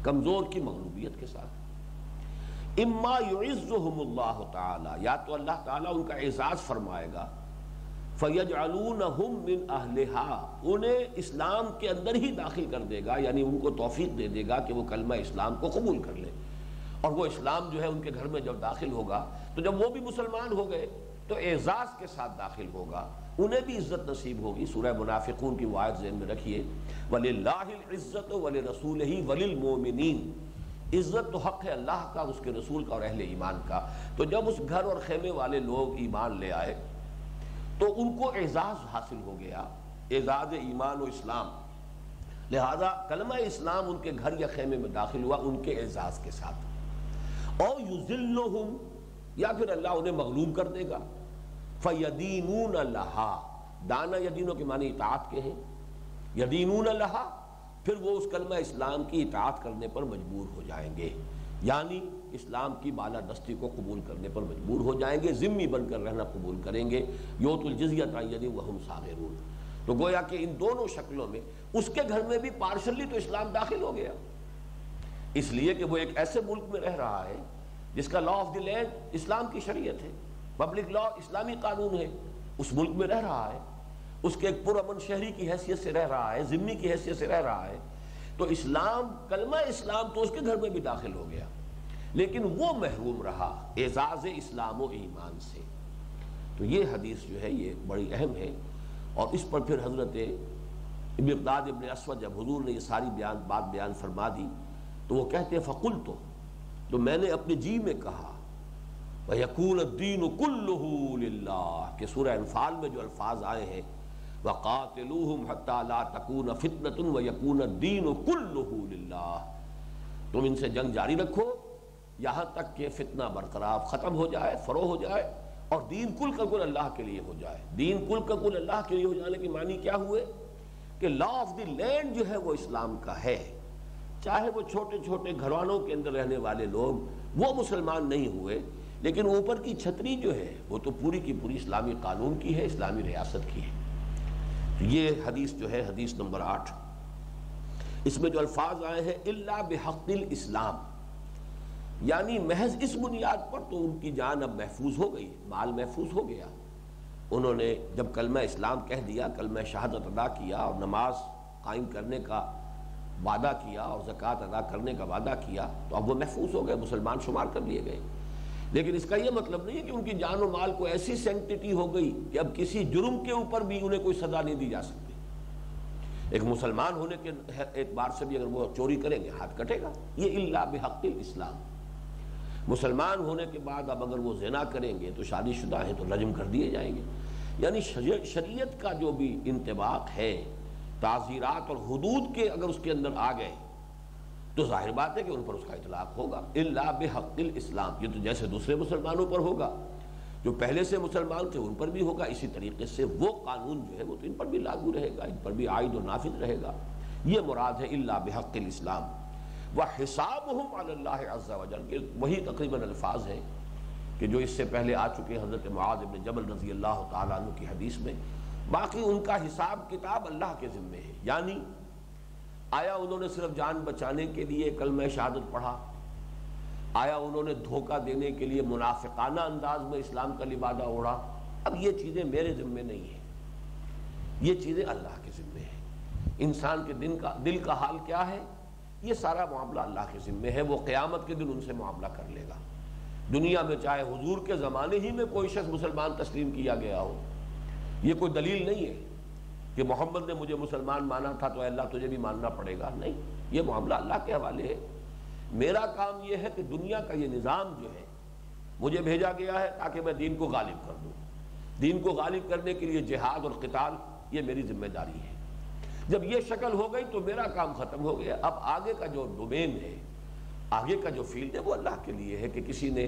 कमज़ोर की मगलूबियत के साथ। इम्मा युज़्ज़ुहुमुल्लाह या तो अल्लाह ताला उनका एजाज फरमाएगा फ़यजलून हम मिन अहलहा, उन्हें इस्लाम के अंदर ही दाखिल कर देगा, यानी उनको तोफ़ी दे देगा कि वो कलमा इस्लाम को कबूल कर ले। और वो इस्लाम जो है उनके घर में जब दाखिल होगा तो जब वो भी मुसलमान हो गए तो एजाज के साथ दाखिल होगा। उन्हें भी इज़्ज़त नसीब होगी। सूरह मुनाफिकून की वायद जेन में रखिए। वलिल्लाहिल वल रसूल ही वलिल मोमिनीन। इज़्ज़त तो हक है अल्लाह का, उसके रसूल का और अहले ईमान का। तो जब उस घर और खेमे वाले लोग ईमान ले आए तो उनको एजाज हासिल हो गया, एजाज ईमान और इस्लाम। लिहाजा कलमा इस्लाम उनके घर या खेमे में दाखिल हुआ, उनके एजाज के साथ। और युजिल्लुहुम, या फिर अल्लाह उन्हें मगलूब कर देगा। फ़यदीनून लहा, दाना यदीनों के माने इतात के हैं। यदीनून लहा, फिर वो उस कलमा इस्लाम की इतात करने पर मजबूर हो जाएँगे। यानी इस्लाम की बाला दस्ती को कबूल करने पर मजबूर हो जाएँगे, ज़िम्मी बनकर रहना कबूल करेंगे। योतुलजियत यदि वह हम सागरून। तो गोया कि इन दोनों शक्लों में, उसके घर में भी पार्शली तो इस्लाम दाखिल हो गया। इसलिए कि वो एक ऐसे मुल्क में रह रहा है, जिसका law of the land Islam की शरीयत है। पब्लिक लॉ इस्लामी कानून है। उस मुल्क में रह रहा है। उसके एक पुरमन शहरी की हैसियत से रह रहा है, जिम्मी की हैसियत से रह रहा है। तो इस्लाम, कलमा इस्लाम तो उसके घर में भी दाखिल हो गया। लेकिन वो महरूम रहा एजाज इस्लाम ईमान से। तो ये हदीस जो है, ये बड़ी अहम है। और इस पर फिर हज़रत इबदाद इबन असवद जब हजूर ने ये सारी बयान, बात बयान फरमा दी तो वो कहते हैं फ़कुल तो तो मैंने अपने जी में कहा यकून दीन कुल्ला के सूर अनफाल में जो अल्फाज आए हैं, वक़ातलूहम हत्ता तकून फितनतुन व यकून दीन कुल्ला तुम इनसे जंग जारी रखो यहाँ तक कि फितना बरकरार ख़त्म हो जाए फ़रो हो जाए और दीन कुल का कुल अल्लाह के लिए हो जाए। दीन कुल का कुल अल्लाह के लिए हो जाने की मानी क्या हुए? कि लॉ ऑफ़ द लैंड जो है वो इस्लाम का है। चाहे वो छोटे छोटे घरवानों के अंदर रहने वाले लोग, वो मुसलमान नहीं हुए, लेकिन ऊपर की छतरी जो है, वो तो पूरी की पूरी इस्लामी कानून की है, इस्लामी रियासत की है। ये हदीस जो है, हदीस नंबर आठ। इसमें जो अल्फाज आए हैं, इल्ला बेहकिल इस्लाम। यानी महज इस बुनियाद पर तो उनकी जान अब महफूज हो गई माल महफूज हो गया। उन्होंने जब कलमा इस्लाम कह दिया कलमा शहादत अदा किया और नमाज़ कायम करने का वादा किया और ज़क़़त अदा करने का वादा किया तो अब वो महफूज हो गए, मुसलमान शुमार कर लिए गए। लेकिन इसका यह मतलब नहीं है कि उनकी जान और माल को ऐसी सेंटिटी हो गई कि अब किसी जुर्म के ऊपर भी उन्हें कोई सजा नहीं दी जा सकती। एक मुसलमान होने के एतबार से भी अगर वो चोरी करेंगे, हाथ कटेगा। ये इल्ला बेहकिल इस्लाम। मुसलमान होने के बाद अब अगर वो जना करेंगे तो शादीशुदा हैं तो रजम कर दिए जाएँगे। यानी शरीयत का जो भी इंतबाक है, ताज़ीरात और हदूद के अगर उसके अंदर आ गए तो ज़ाहिर बात है कि उन पर उसका इतलाक होगा। बेहकिल इस्लाम, ये तो जैसे दूसरे मुसलमानों पर होगा। जो पहले से मुसलमान थे, उन पर भी होगा। इसी तरीके से वो कानून जो है, वो तो इन पर भी लागू रहेगा, इन पर भी आयद और नाफिज रहेगा। ये मुराद है इल्ला बेहकिल इस्लाम। वह हिसाब वजल वही तकरीबन अल्फाज हैं कि जो इससे पहले आ चुके हैं हज़रत मुआज इबन जबल रज़ी अल्लाह तु की हदीस में। बाकी उनका हिसाब किताब अल्लाह के ज़िम्मे है। यानी, आया उन्होंने सिर्फ़ जान बचाने के लिए कल में शहादत पढ़ा, आया उन्होंने धोखा देने के लिए मुनाफिकाना अंदाज में इस्लाम का लिबादा ओढ़ा। अब ये चीज़ें मेरे ज़िम्मे नहीं हैं। ये चीज़ें अल्लाह के ज़िम्मे हैं। इंसान के दिन का, दिल का हाल क्या है? ये सारा मामला अल्लाह के ज़िम्मे है, वो क़यामत के दिन उनसे मामला कर लेगा। दुनिया में चाहे हुजूर के ज़माने ही में कोई शख्स मुसलमान तस्लीम किया गया हो, ये कोई दलील नहीं है कि मोहम्मद ने मुझे मुसलमान माना था तो अल्लाह तुझे भी मानना पड़ेगा। नहीं, ये मामला अल्लाह के हवाले है। मेरा काम यह है कि दुनिया का ये निज़ाम जो है, मुझे भेजा गया है ताकि मैं दीन को गालिब कर दूँ। दीन को गालिब करने के लिए जिहाद और कताल, ये मेरी ज़िम्मेदारी है। जब ये शक्ल हो गई तो मेरा काम खत्म हो गया। अब आगे का जो डोमेन है, आगे का जो फ़ील्ड है, वो अल्लाह के लिए है कि किसी ने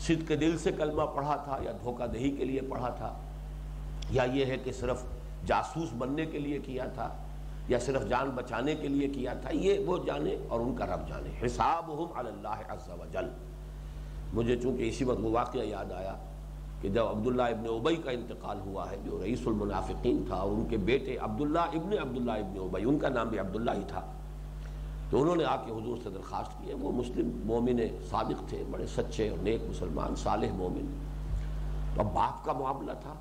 सिद्ध के दिल से कलमा पढ़ा था या धोखादही के लिए पढ़ा था, या ये है कि सिर्फ़ जासूस बनने के लिए किया था, या सिर्फ़ जान बचाने के लिए किया था, ये वो जाने और उनका रब जाने। हिसाब हम अल्लाह मुझे चूँकि इसी वक्त वो वाक़ याद आया कि जब अब्दुल्ला इबन उबई का इंतकाल हुआ है, जो रईसुलमुनाफ़िकीन था और उनके बेटे अब्दुल्ला इबन अब्दुल्ला इबन उबई, उनका नाम भी अब्दुल्ला ही था। तो उन्होंने आके हुजूर से दरख्वास्त की, वो मुस्लिम मोमिन सादिक थे, बड़े सच्चे और नेक मुसलमान, सालह मोमिन। तो अब बाप का मामला था।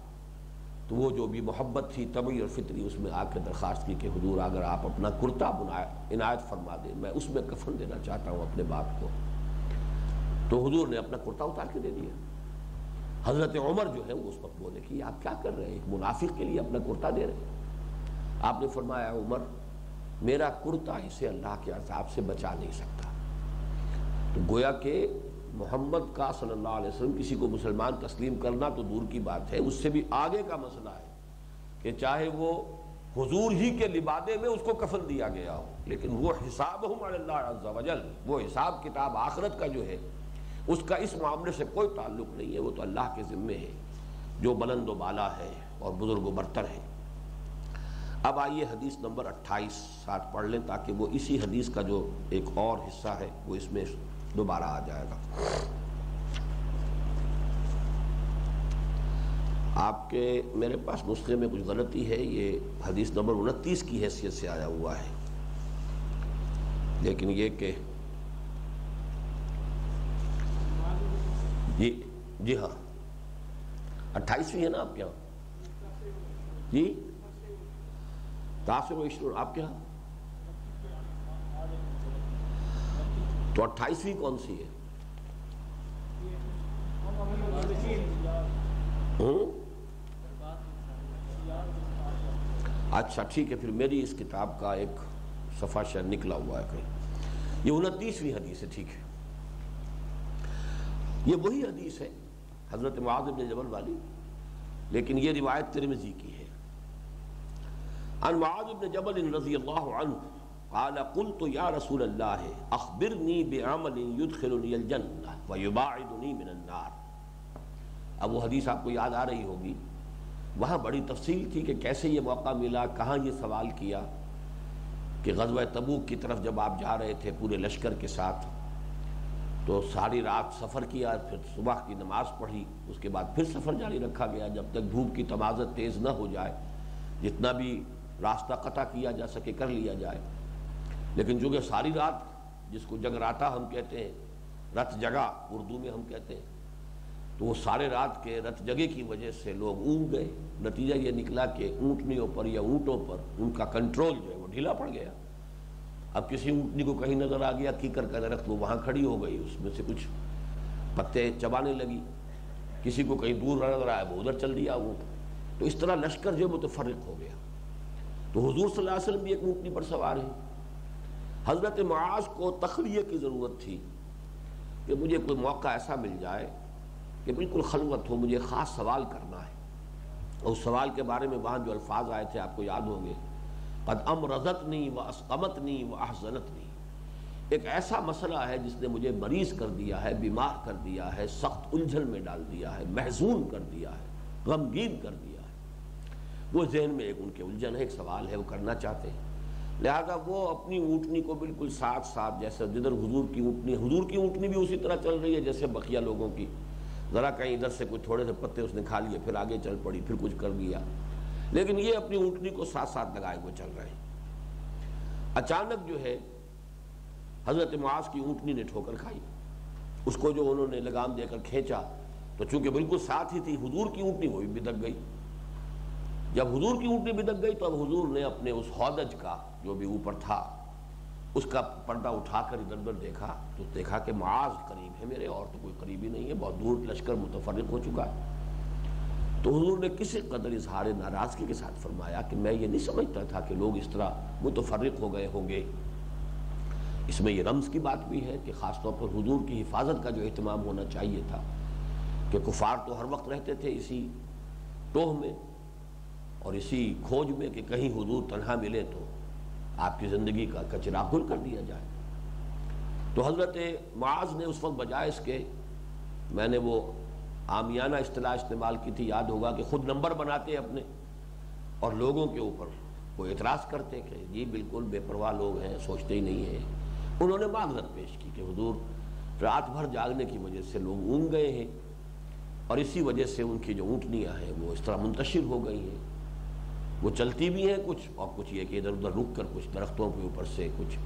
तो वो जो भी मोहब्बत थी तबी और फितरी, उसमें आके दरख्वास्त की कि हजूर, अगर आप अपना कुर्ता बुनाए, इनायत फरमा दें, मैं उसमें कफन देना चाहता हूँ अपने बाप को। तो हजूर ने अपना कुर्ता उतार के दे दिया। हज़रत उमर जो है उस वक्त बोले कि आप क्या कर रहे हैं? एक मुनाफिक के लिए अपना कुर्ता दे रहे हैं। आपने फरमाया, उमर, मेरा कुर्ता इसे अल्लाह के अजाब से बचा नहीं सकता। तो गोया के मोहम्मद का सल्लल्लाहु अलैहि वसल्लम किसी को मुसलमान तस्लीम करना तो दूर की बात है। उससे भी आगे का मसला है कि चाहे वो हुजूर ही के लिबादे में उसको कफन दिया गया हो, लेकिन वो हिसाब वजल, वो हिसाब किताब आखरत का जो है उसका इस मामले से कोई ताल्लुक नहीं है, वो तो अल्लाह के ज़िम्मे है, जो बुलंद बाला है और बुज़ुर्ग बरतर है। अब आइए हदीस नंबर 28 साथ पढ़ लें ताकि वो इसी हदीस का जो एक और हिस्सा है, वो इसमें दोबारा आ जाएगा। आपके, मेरे पास नुस्खे में कुछ गलती है, ये हदीस नंबर उनतीस की हैसियत से आया हुआ है। लेकिन ये कि जी जी हाँ। अट्ठाईसवीं है ना आपके यहाँ? जी? तासर इशर आपके यहाँ? तो अट्ठाईसवीं कौन सी है? हम्म? अच्छा ठीक है, फिर मेरी इस किताब का एक सफ़ा निकला हुआ है कहीं। ये उनतीसवीं हदीस है, ठीक है। ये वही हदीस है, हज़रत मुआज़ जबल वाली। लेकिन ये रिवायत तिरमिजी की है। अनवाज जबल रज़ी अल्लाह काला कुल तो या रसूल अल्लाह अखबिरनी बेअमल युदखिलजन्ना मिनन्नार। अब वो हदीस आपको याद आ रही होगी। वहाँ बड़ी तफसील थी कि कैसे ये मौका मिला, कहाँ ये सवाल किया कि गजब तबूक की तरफ़ जब आप जा रहे थे पूरे लश्कर के साथ तो सारी रात सफ़र किया फिर सुबह की नमाज़ पढ़ी। उसके बाद फिर सफ़र जारी रखा गया। जब तक धूप की तमाज़त तेज़ न हो जाए, जितना भी रास्ता कता किया जा सके कर लिया जाए। लेकिन जो कि सारी रात जिसको जगराता हम कहते हैं, रथ जगा, उर्दू में हम कहते हैं तो वो सारे रात के रथ जगे की वजह से लोग ऊँग गए। नतीजा ये निकला कि ऊँटनियों पर या ऊँटों पर उनका कंट्रोल जो है वो ढीला पड़ गया। अब किसी ऊँटनी को कहीं नज़र आ गया कीकर कर रख वो वहाँ खड़ी हो गई, उसमें से कुछ पत्ते चबाने लगी। किसी को कहीं दूर नज़र आया, वो उधर चल दिया, वो। तो इस तरह लश्कर जो है वो तो फ़र्क हो गया। तो हजूर सल्लल्लाहु भी एक ऊँटनी पर सवार है। हज़रत माज को तखलिए की ज़रूरत थी, कि मुझे कोई मौका ऐसा मिल जाए, कि बिल्कुल खलवत हो, मुझे ख़ास सवाल करना है। और उस सवाल के बारे में वहाँ जो अल्फाज आए थे, आपको याद होंगे। अम रजत नहीं व असकमत नहीं व नहीं एक ऐसा मसला है जिसने मुझे मरीज़ कर दिया है, बीमार कर दिया है, सख्त उलझन में डाल दिया है, महजून कर दिया है, गमगीन कर दिया है। वो जहन में एक उनके उलझन है, एक सवाल है, वो करना चाहते हैं। लिहाजा वो अपनी ऊँटनी को बिल्कुल साथ साथ जैसे जिधर हुजूर की ऊँटनी, हुजूर की ऊँटनी भी उसी तरह चल रही है जैसे बकिया लोगों की। ज़रा कहीं इधर से कुछ थोड़े से पत्ते उसने खा लिए, फिर आगे चल पड़ी, फिर कुछ कर दिया। लेकिन ये अपनी ऊँटनी को साथ साथ लगाए हुए चल रहे हैं। अचानक जो है, हज़रत मुआज की ऊँटनी ने ठोकर खाई। उसको जो उन्होंने लगाम देकर खींचा तो चूँकि बिल्कुल साथ ही थी, हुजूर की ऊँटनी वो भी बिदक गई। जब हुजूर की ऊँटनी बिदक गई तो अब हुजूर ने अपने उस हौदज का जो भी ऊपर था, उसका पर्दा उठाकर इधर उधर देखा तो देखा कि माज करीब है मेरे, और तो कोई करीबी नहीं है, बहुत दूर लश्कर मुतफरक हो चुका है। तो हजूर ने किसी कदर इजहार नाराज़गी के साथ फरमाया कि मैं ये नहीं समझता था कि लोग इस तरह मुतफरक हो गए होंगे। इसमें यह रम्स की बात भी है कि ख़ासतौर पर हजूर की हिफाजत का जो अहतमाम होना चाहिए था कि कुफार तो हर वक्त रहते थे इसी टोह में और इसी खोज में कि कहीं हजूर तनहा मिले तो आपकी ज़िंदगी का कचरा गुल कर दिया जाए। तो हज़रत माज ने उस वक्त बजाय इसके, मैंने वो आमियाना अतलाह इस्तेमाल की थी, याद होगा कि ख़ुद नंबर बनाते अपने, और लोगों के ऊपर वो एतराज़ करते कि जी बिल्कुल बेपरवाह लोग हैं, सोचते ही नहीं हैं। उन्होंने माजरत पेश की कि हजूर, रात भर जागने की वजह से लोग ऊँग गए हैं, और इसी वजह से उनकी जो ऊँटनियाँ हैं, वो इस तरह मुंतशिर हो गई हैं। वो चलती भी हैं कुछ, और कुछ ये कि इधर उधर रुक कर कुछ दरख्तों के ऊपर से कुछ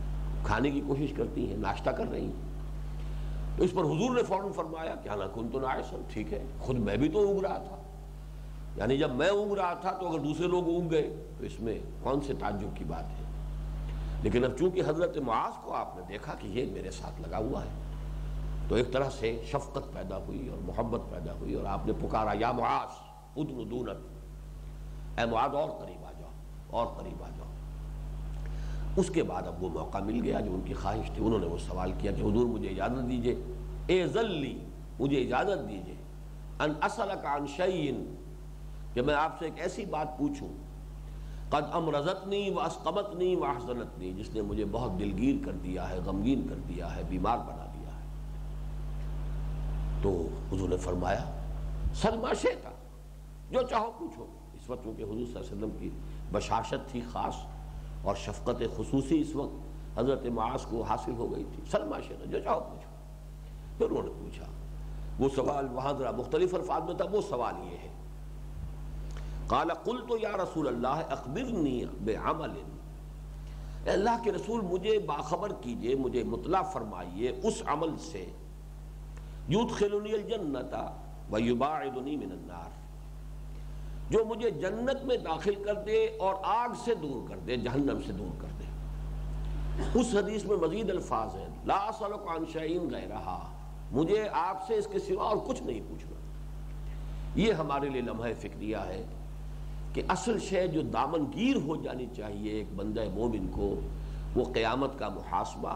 खाने की कोशिश करती हैं, नाश्ता कर रही हैं। तो इस पर हुजूर ने फ़ौरन फरमाया क्या ना कुन तो ना सर ठीक है। खुद मैं भी तो उग रहा था। यानी जब मैं उग रहा था तो अगर दूसरे लोग उग गए तो इसमें कौन से ताजुब की बात है? लेकिन अब चूँकि हज़रत माज को आपने देखा कि ये मेरे साथ लगा हुआ है तो एक तरह से शफकत पैदा हुई और मोहब्बत पैदा हुई और आपने पुकारा, या मुआस उदन दूनत मुआद और करीब आ जाओ, और करीब आ जाओ। उसके बाद अब वो मौका मिल गया जो उनकी ख्वाहिश थी। उन्होंने वो सवाल किया कि, हजूर, मुझे इजाज़त दीजिए। एजल्ली मुझे इजाज़त दीजिए। अन असल का कि मैं आपसे एक ऐसी बात पूछूँ। कद अमरजत नहीं व असकमत नहीं व हसनत नहीं जिसने मुझे बहुत दिलगीर कर दिया है, गमगीन कर दिया है, बीमार बना दिया है। तो हजू ने फरमाया सलमा शेता जो चाहो पूछो। इस वक्त चूँकि हजूर वसल्लम की बशाशत थी ख़ास और शफकत खसूसी इस वक्त हज़रत मास को हासिल हो गई थी। सलमा शेता जो चाहो पूछो। फिर उन्होंने पूछा, वो सवाल वहाँ ज़रा मुख्तलिफ़ अल्फाज में था, वो सवाल ये है। काला कुल तो या रसूल अल्लाह अकबरनी बेअमल अल्लाह के रसूल, मुझे बाखबर कीजिए, मुझे मुतला फरमाइए उस अमल से। यूथ खिलुनियल जन्नता व युबादनी मिनन्नार। जो मुझे जन्नत में दाखिल कर दे और आग से दूर कर दे जहन्नम से दूर कर दे उस हदीस में मजीद अल्फाज है लाशाइन गह रहा मुझे आपसे इसके सिवा और कुछ नहीं पूछना। ये हमारे लिए लम्हा फिक्रिया है कि असल शय जो दामनगीर हो जानी चाहिए एक बंद मोमिन को, वो क़यामत का मुहासबा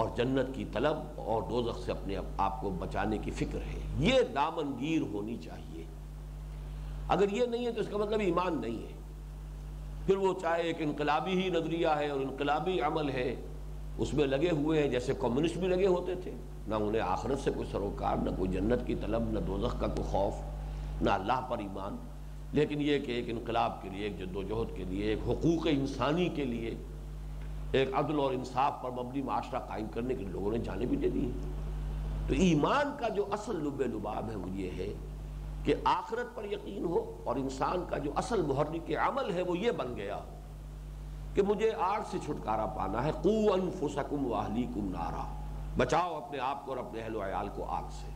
और जन्नत की तलब और दोजख से अपने आप को बचाने की फ़िक्र है। ये दामनगीर होनी चाहिए। अगर ये नहीं है तो इसका मतलब ईमान नहीं है। फिर वो चाहे एक इनकलाबी ही नज़रिया है और इनकलाबी अमल है, उसमें लगे हुए हैं, जैसे कम्युनिस्ट भी लगे होते थे। ना उन्हें आखरत से कोई सरोकार, ना कोई जन्नत की तलब, न दोजख का कोई खौफ, ना अल्लाह पर ईमान। लेकिन ये कि एक इनकलाब के लिए, एक जद्दोजहद के लिए, एक हकूक़ इंसानी के लिए, एक अदल और इंसाफ पर मबनी माशरा कायम करने के लोगों ने जाने भी दे दी। तो ईमान का जो असल लुब लुबाब है वो ये है कि आखरत पर यकीन हो और इंसान का जो असल के अमल है वो ये बन गया कि मुझे आग से छुटकारा पाना है कू अनफुसकुम वाहली कुम नारा। बचाओ अपने आप को और अपने अहल को आग से।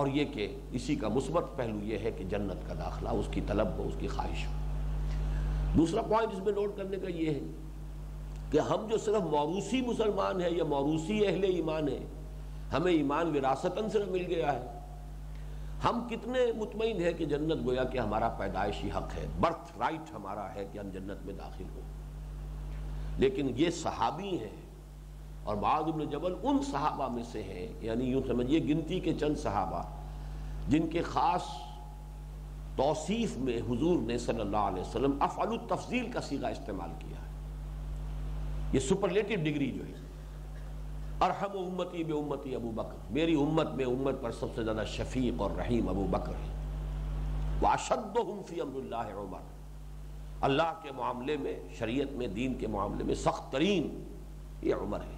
और ये कि इसी का मुस्बत पहलू ये है कि जन्नत का दाखिला, उसकी तलब हो उसकी ख्वाहिश हो। दूसरा पॉइंट इसमें नोट करने का ये है कि हम जो सिर्फ़ मौरूसी मुसलमान है या मौरूसी अहले ईमान है, हमें ईमान विरासतन से मिल गया है। हम कितने मुतमिन है कि जन्नत गोया कि हमारा पैदाइशी हक है, बर्थ राइट हमारा है कि हम जन्नत में दाखिल हो। लेकिन ये सहाबी हैं और बाद जबल उन सहाबा में से हैं, यानी यूँ समझिए गिनती के चंद सहाबा, जिनके ख़ास तोसीफ में हुजूर ने सल्लल्लाहु अलैहि वसल्लम तफजील का सीधा इस्तेमाल किया है। ये सुपरलेटिव डिग्री जो है अरहम उम्मती बे उम्मती अबू बकर। मेरी उम्मत में उम्मत पर सबसे ज़्यादा शफीक और रहीम अबू बकर उमर। अल्लाह के मामले में, शरीयत में, दीन के मामले में सख्त तरीन ये उमर है।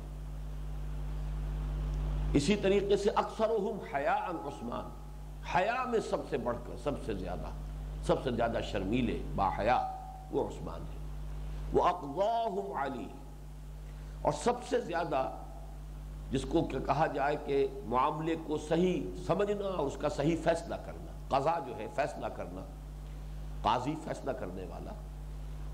इसी तरीके से अक्सर हया उस्मान। हया में सबसे बढ़कर, सबसे ज़्यादा सबसे ज़्यादा शर्मीले बाहया वो उस्मान है। वो अकवाहम अली। और सबसे ज़्यादा जिसको कहा जाए कि मामले को सही समझना और उसका सही फैसला करना। कज़ा जो है, फैसला करना। काजी फैसला करने वाला।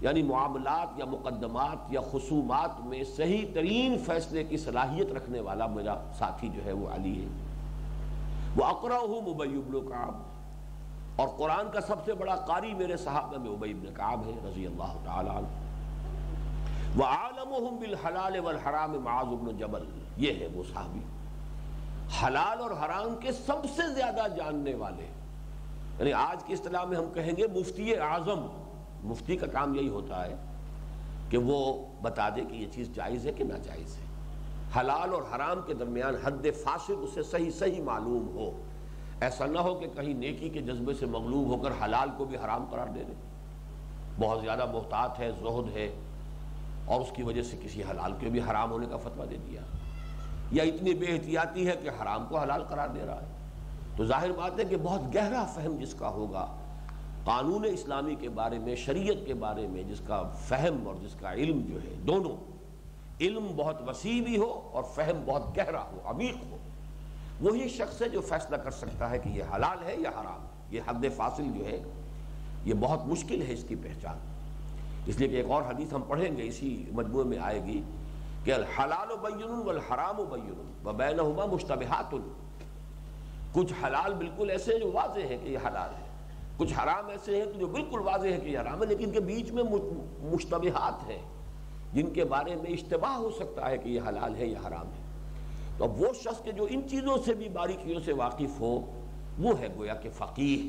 यानी मामलात या मुकदमात या खसूमात में सही तरीन फैसले की सलाहियत रखने वाला मेरा साथी जो है, वो अली है। वो अकरा हूँ मुबैबन काब। और कुरान का सबसे बड़ा कारी मेरे साहब में उबैबन काब है रज़ी अल्लाह व आलम बिल हलाल वल हराम माजुबन जबल। ये है वो साहबी। हलाल और हराम के सबसे ज़्यादा जानने वाले। यानी आज की इतलाह में हम कहेंगे, मुफ्ती आज़म। मुफ्ती का काम यही होता है कि वो बता दे कि ये चीज़ जायज़ है कि नाजायज़ है। हलाल और हराम के दरमियान हद फासिल उसे सही सही मालूम हो। ऐसा ना हो कि कहीं नेकी के जज्बे से मगलूब होकर हलाल को भी हराम करार दे दे। बहुत ज़्यादा मोहतात है, जहद है, और उसकी वजह से किसी हलाल के भी हराम होने का फतवा दे दिया। या इतनी बेहतियाती है कि हराम को हलाल करार दे रहा है। तो ज़ाहिर बात है कि बहुत गहरा फहम जिसका होगा, कानून इस्लामी के बारे में, शरीयत के बारे में, जिसका फहम और जिसका इल्म जो है, दोनों, इल्म बहुत वसी भी हो और फहम बहुत गहरा हो अमीक हो, वही शख्स है जो फैसला कर सकता है कि ये हलाल है या हराम। ये हद फासिल जो है, ये बहुत मुश्किल है इसकी पहचान। इसलिए कि एक और हदीस हम पढ़ेंगे, इसी मजमू में आएगी। कि हलाल बैन वल हराम बैन व बैन मुश्तबहात कुछ हलाल बिल्कुल ऐसे जो वाजे हैं कि ये हलाल है। कुछ हराम ऐसे हैं जो बिल्कुल वाजे है कि हराम है, लेकिन इनके बीच में मुश्तबहात हैं, जिनके बारे में इश्तबा हो सकता है कि यह हलाल है, या हराम है। तो वो शख्स के जो इन चीज़ों से भी बारीकियों से वाकिफ हो, वो है गोया के फ़कीह,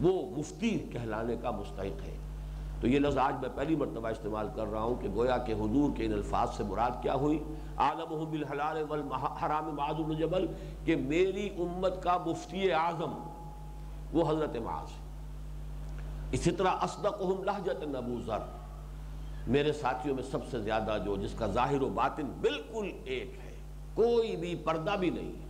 वो मुफ्ती कहलाने का मुस्तक है। तो ये लफ्ज़ आज मैं पहली मरतबा इस्तेमाल कर रहा हूँ कि गोया के हजूर के इन अल्फाज से मुराद क्या हुई? आलम बिलहलाल हराम माजुल कि मेरी उम्मत का मुफ्ती आज़म वो हज़रत माज इसी तरह असदक लहजत नबूज़र मेरे साथियों में सबसे ज़्यादा जो जिसका ज़ाहिर व बातिन बिल्कुल एक है, कोई भी पर्दा भी नहीं है,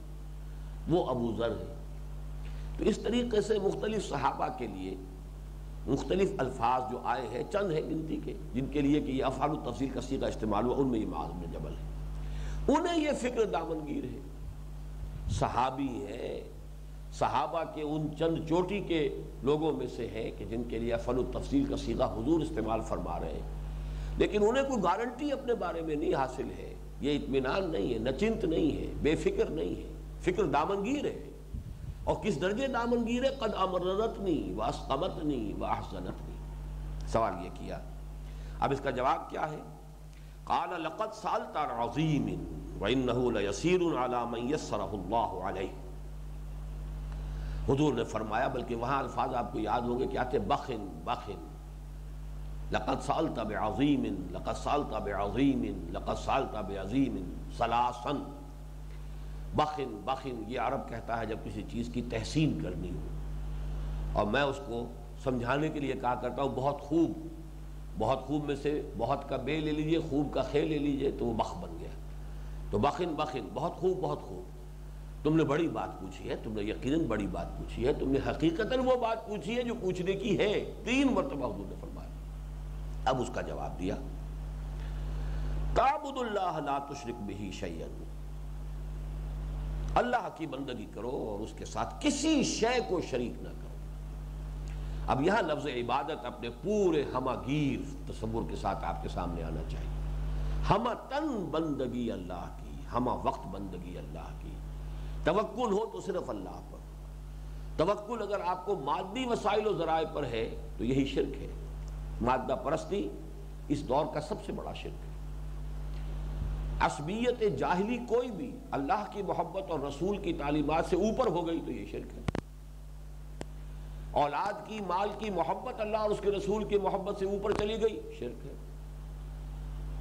वो अबू ज़र है। तो इस तरीके से मुख्तलिफ़ सहाबा के लिए मुख्तलिफ़ अल्फाज जो आए हैं, चंद हैं गिनती के, जिनके लिए कि यह अफ़ाल तफसील का सीधा इस्तेमाल हुआ, उनमें ये माजम जबल है। उन्हें यह फ़िक्र दामनगीर है। सहाबी है, सहाबा के उन चंद चोटी के लोगों में से है कि जिनके लिए अफल तफसील का सीधा हजूर इस्तेमाल फरमा रहे हैं। लेकिन उन्हें कोई गारंटी अपने बारे में नहीं हासिल है। ये इतमान नहीं है, नचिंत नहीं है, बेफिक्र नहीं है। फ़िक्र दामनगीर है। और किस दर्जे दामनगीर है? कद अमरतनी वास्तमतनी वाहसनतनी। सवाल ये किया। अब इसका जवाब क्या है? काला लक़त सालता हजूर ने फरमाया, बल्कि वहाँ अल्फाज आपको याद होंगे, क्या थे? बखिन बखिन। लक़त साल तब अज़ीमिन लक़त साल तब अज़ीमिन लक़त साल तब अज़ीमिन, सलासन। बखिन बखिन, ये अरब कहता है जब किसी चीज़ की तहसीन करनी हो। और मैं उसको समझाने के लिए कहा करता हूँ, बहुत खूब बहुत खूब में से बहुत का बे ले लीजिए, खूब का खे ले लीजिए तो वो बख बन गया। तो बखिन बखिन, बहुत खूब बहुत खूब। तुमने बड़ी बात पूछी है, तुमने यकीनन बड़ी बात पूछी है, तुमने हकीकतन वो बात पूछी है जो पूछने की है। तीन मरतबा हजूर ने फरमाया। अब उसका जवाब दिया। ताबुदुल्लाह तुशरिक बिही शैन अल्लाह की बंदगी करो और उसके साथ किसी शय को शरीक ना करो। अब यह लफ्ज इबादत अपने पूरे हमागीर तस्वुर के साथ आपके सामने आना चाहिए। हम तन बंदगी अल्लाह की, हम वक्त बंदगी अल्लाह की। तवक्ल हो तो सिर्फ़ अल्लाह पर। तवक्ल अगर आपको मादी वसाइल ज़राए पर है तो यही शिरक है। मादा परस्ती इस दौर का सबसे बड़ा शिरक है। असबियत जाहली कोई भी अल्लाह की मोहब्बत और रसूल की तालीमत से ऊपर हो गई तो ये शिरक है। औलाद की, माल की मोहब्बत अल्लाह और उसके रसूल की मोहब्बत से ऊपर चली गई, शिरक है।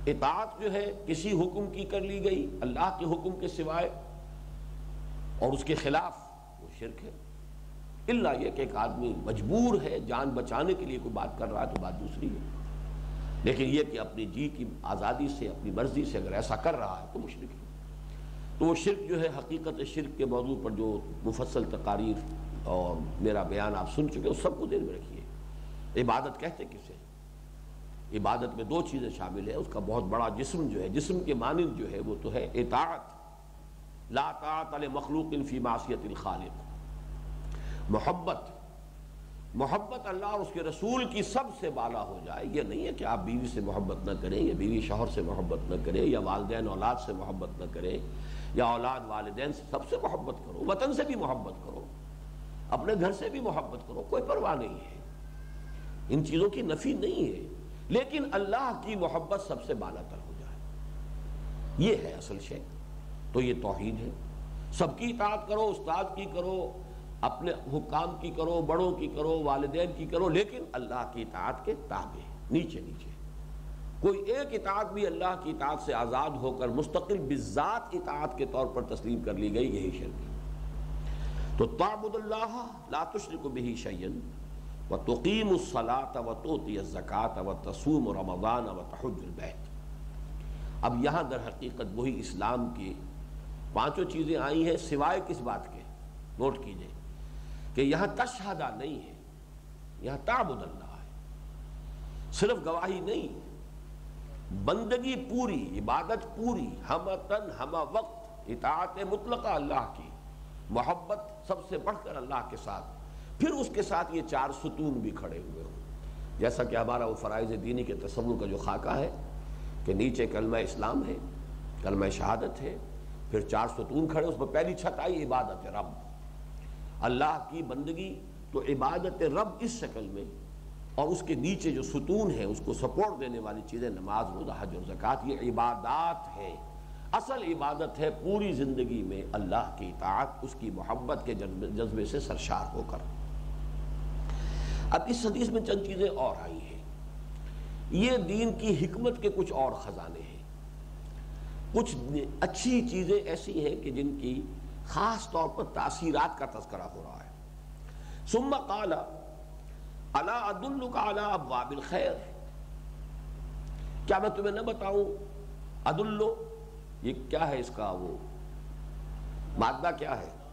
इतात जो है, किसी हुक्म की कर ली गई, अल्लाह के हुक्म के सिवाय, और उसके खिलाफ वो शिरक है। इल्ला यह कि एक आदमी मजबूर है, जान बचाने के लिए कोई बात कर रहा है तो बात दूसरी है। लेकिन यह कि अपनी जी की आज़ादी से, अपनी मर्ज़ी से अगर ऐसा कर रहा है तो मुशरक है। तो वो शिरक जो है, हकीकत शिरक के मौजू पर जो मुफसल तकारीर और मेरा बयान आप सुन चुके उस सबको देर में रखिए इबादत कहते किसे? इबादत में दो चीज़ें शामिल है। उसका बहुत बड़ा जिसम जो है, जिसम के मानंद जो है, वो तो है इतात लातात मखलूक फ़ी मासीत खालिक। मोहब्बत मोहब्बत अल्लाह उसके रसूल की सबसे बाला हो जाए, ये नहीं है कि आप बीवी से मोहब्बत न करें, या बीवी शोहर से मोहब्बत न करें, या वालदेन औलाद से मोहब्बत न करें, या औलाद वालदेन से सबसे मोहब्बत करो, वतन से भी मोहब्बत करो, अपने घर से भी मोहब्बत करो, कोई परवाह नहीं है। इन चीज़ों की नफ़ी नहीं है, लेकिन अल्लाह की मोहब्बत सबसे बालातर हो जाए। ये है असल शे तो ये तोहहीद है। सबकी इतात करो, उस्ताद की करो अपने हुकाम की करो, बड़ों की करो, वालदेन की करो, लेकिन अल्लाह की इतात के ताबे, नीचे नीचे। कोई एक इतात भी अल्लाह की इतात से आज़ाद होकर मुस्तकिल बिजात इतात के तौर पर तस्लीम कर ली गई, यही शर्क तो ताबुदल्लाह लातुशरक बही शयन व तकीम सलात, व तोती ज़क़़त, व तसूम रमज़ान व तहजबैत अब यहाँ दर हकीकत वही इस्लाम की पाँचों चीज़ें आई हैं, सिवाय किस बात के? नोट कीजिए। कि यहाँ तशहदा नहीं है, यहाँ ताबुदल्ला है। सिर्फ़ गवाही नहीं, बंदगी पूरी, इबादत पूरी हम तन हम वक्त इतात मुतलका अल्लाह की, मोहब्बत सबसे बढ़कर अल्लाह के साथ। फिर उसके साथ ये चार सुतून भी खड़े हुए हों। जैसा कि हमारा वो फ़राइज़ दीनी के तस्वुर का जो खाका है, कि नीचे कलमा इस्लाम है, कलमा शहादत है, फिर चार सुतून खड़े उस पर पहली छत आई, इबादत रब। अल्लाह की बंदगी तो इबादत रब इस शक्ल में, और उसके नीचे जो सुतून है, उसको सपोर्ट देने वाली चीज़ें, नमाज़, रोज़ा, हज और ज़क़़त, ये इबादात है। असल इबादत है पूरी ज़िंदगी में अल्लाह की इतात उसकी मोहब्बत के जज्बे से सरशार होकर। अब इस हदीस में चंद चीज़ें और आई हैं। ये दीन की हिकमत के कुछ और ख़जाने हैं। कुछ अच्छी चीज़ें ऐसी हैं कि जिनकी ख़ास तौर पर तासीरात का तस्करा हो रहा है। सुम्मा काला, अला अदुल्लु का अला अबाबिल खैर। क्या मैं तुम्हें न बताऊँ? अदुल्लो, ये क्या है इसका वो? मादा क्या है?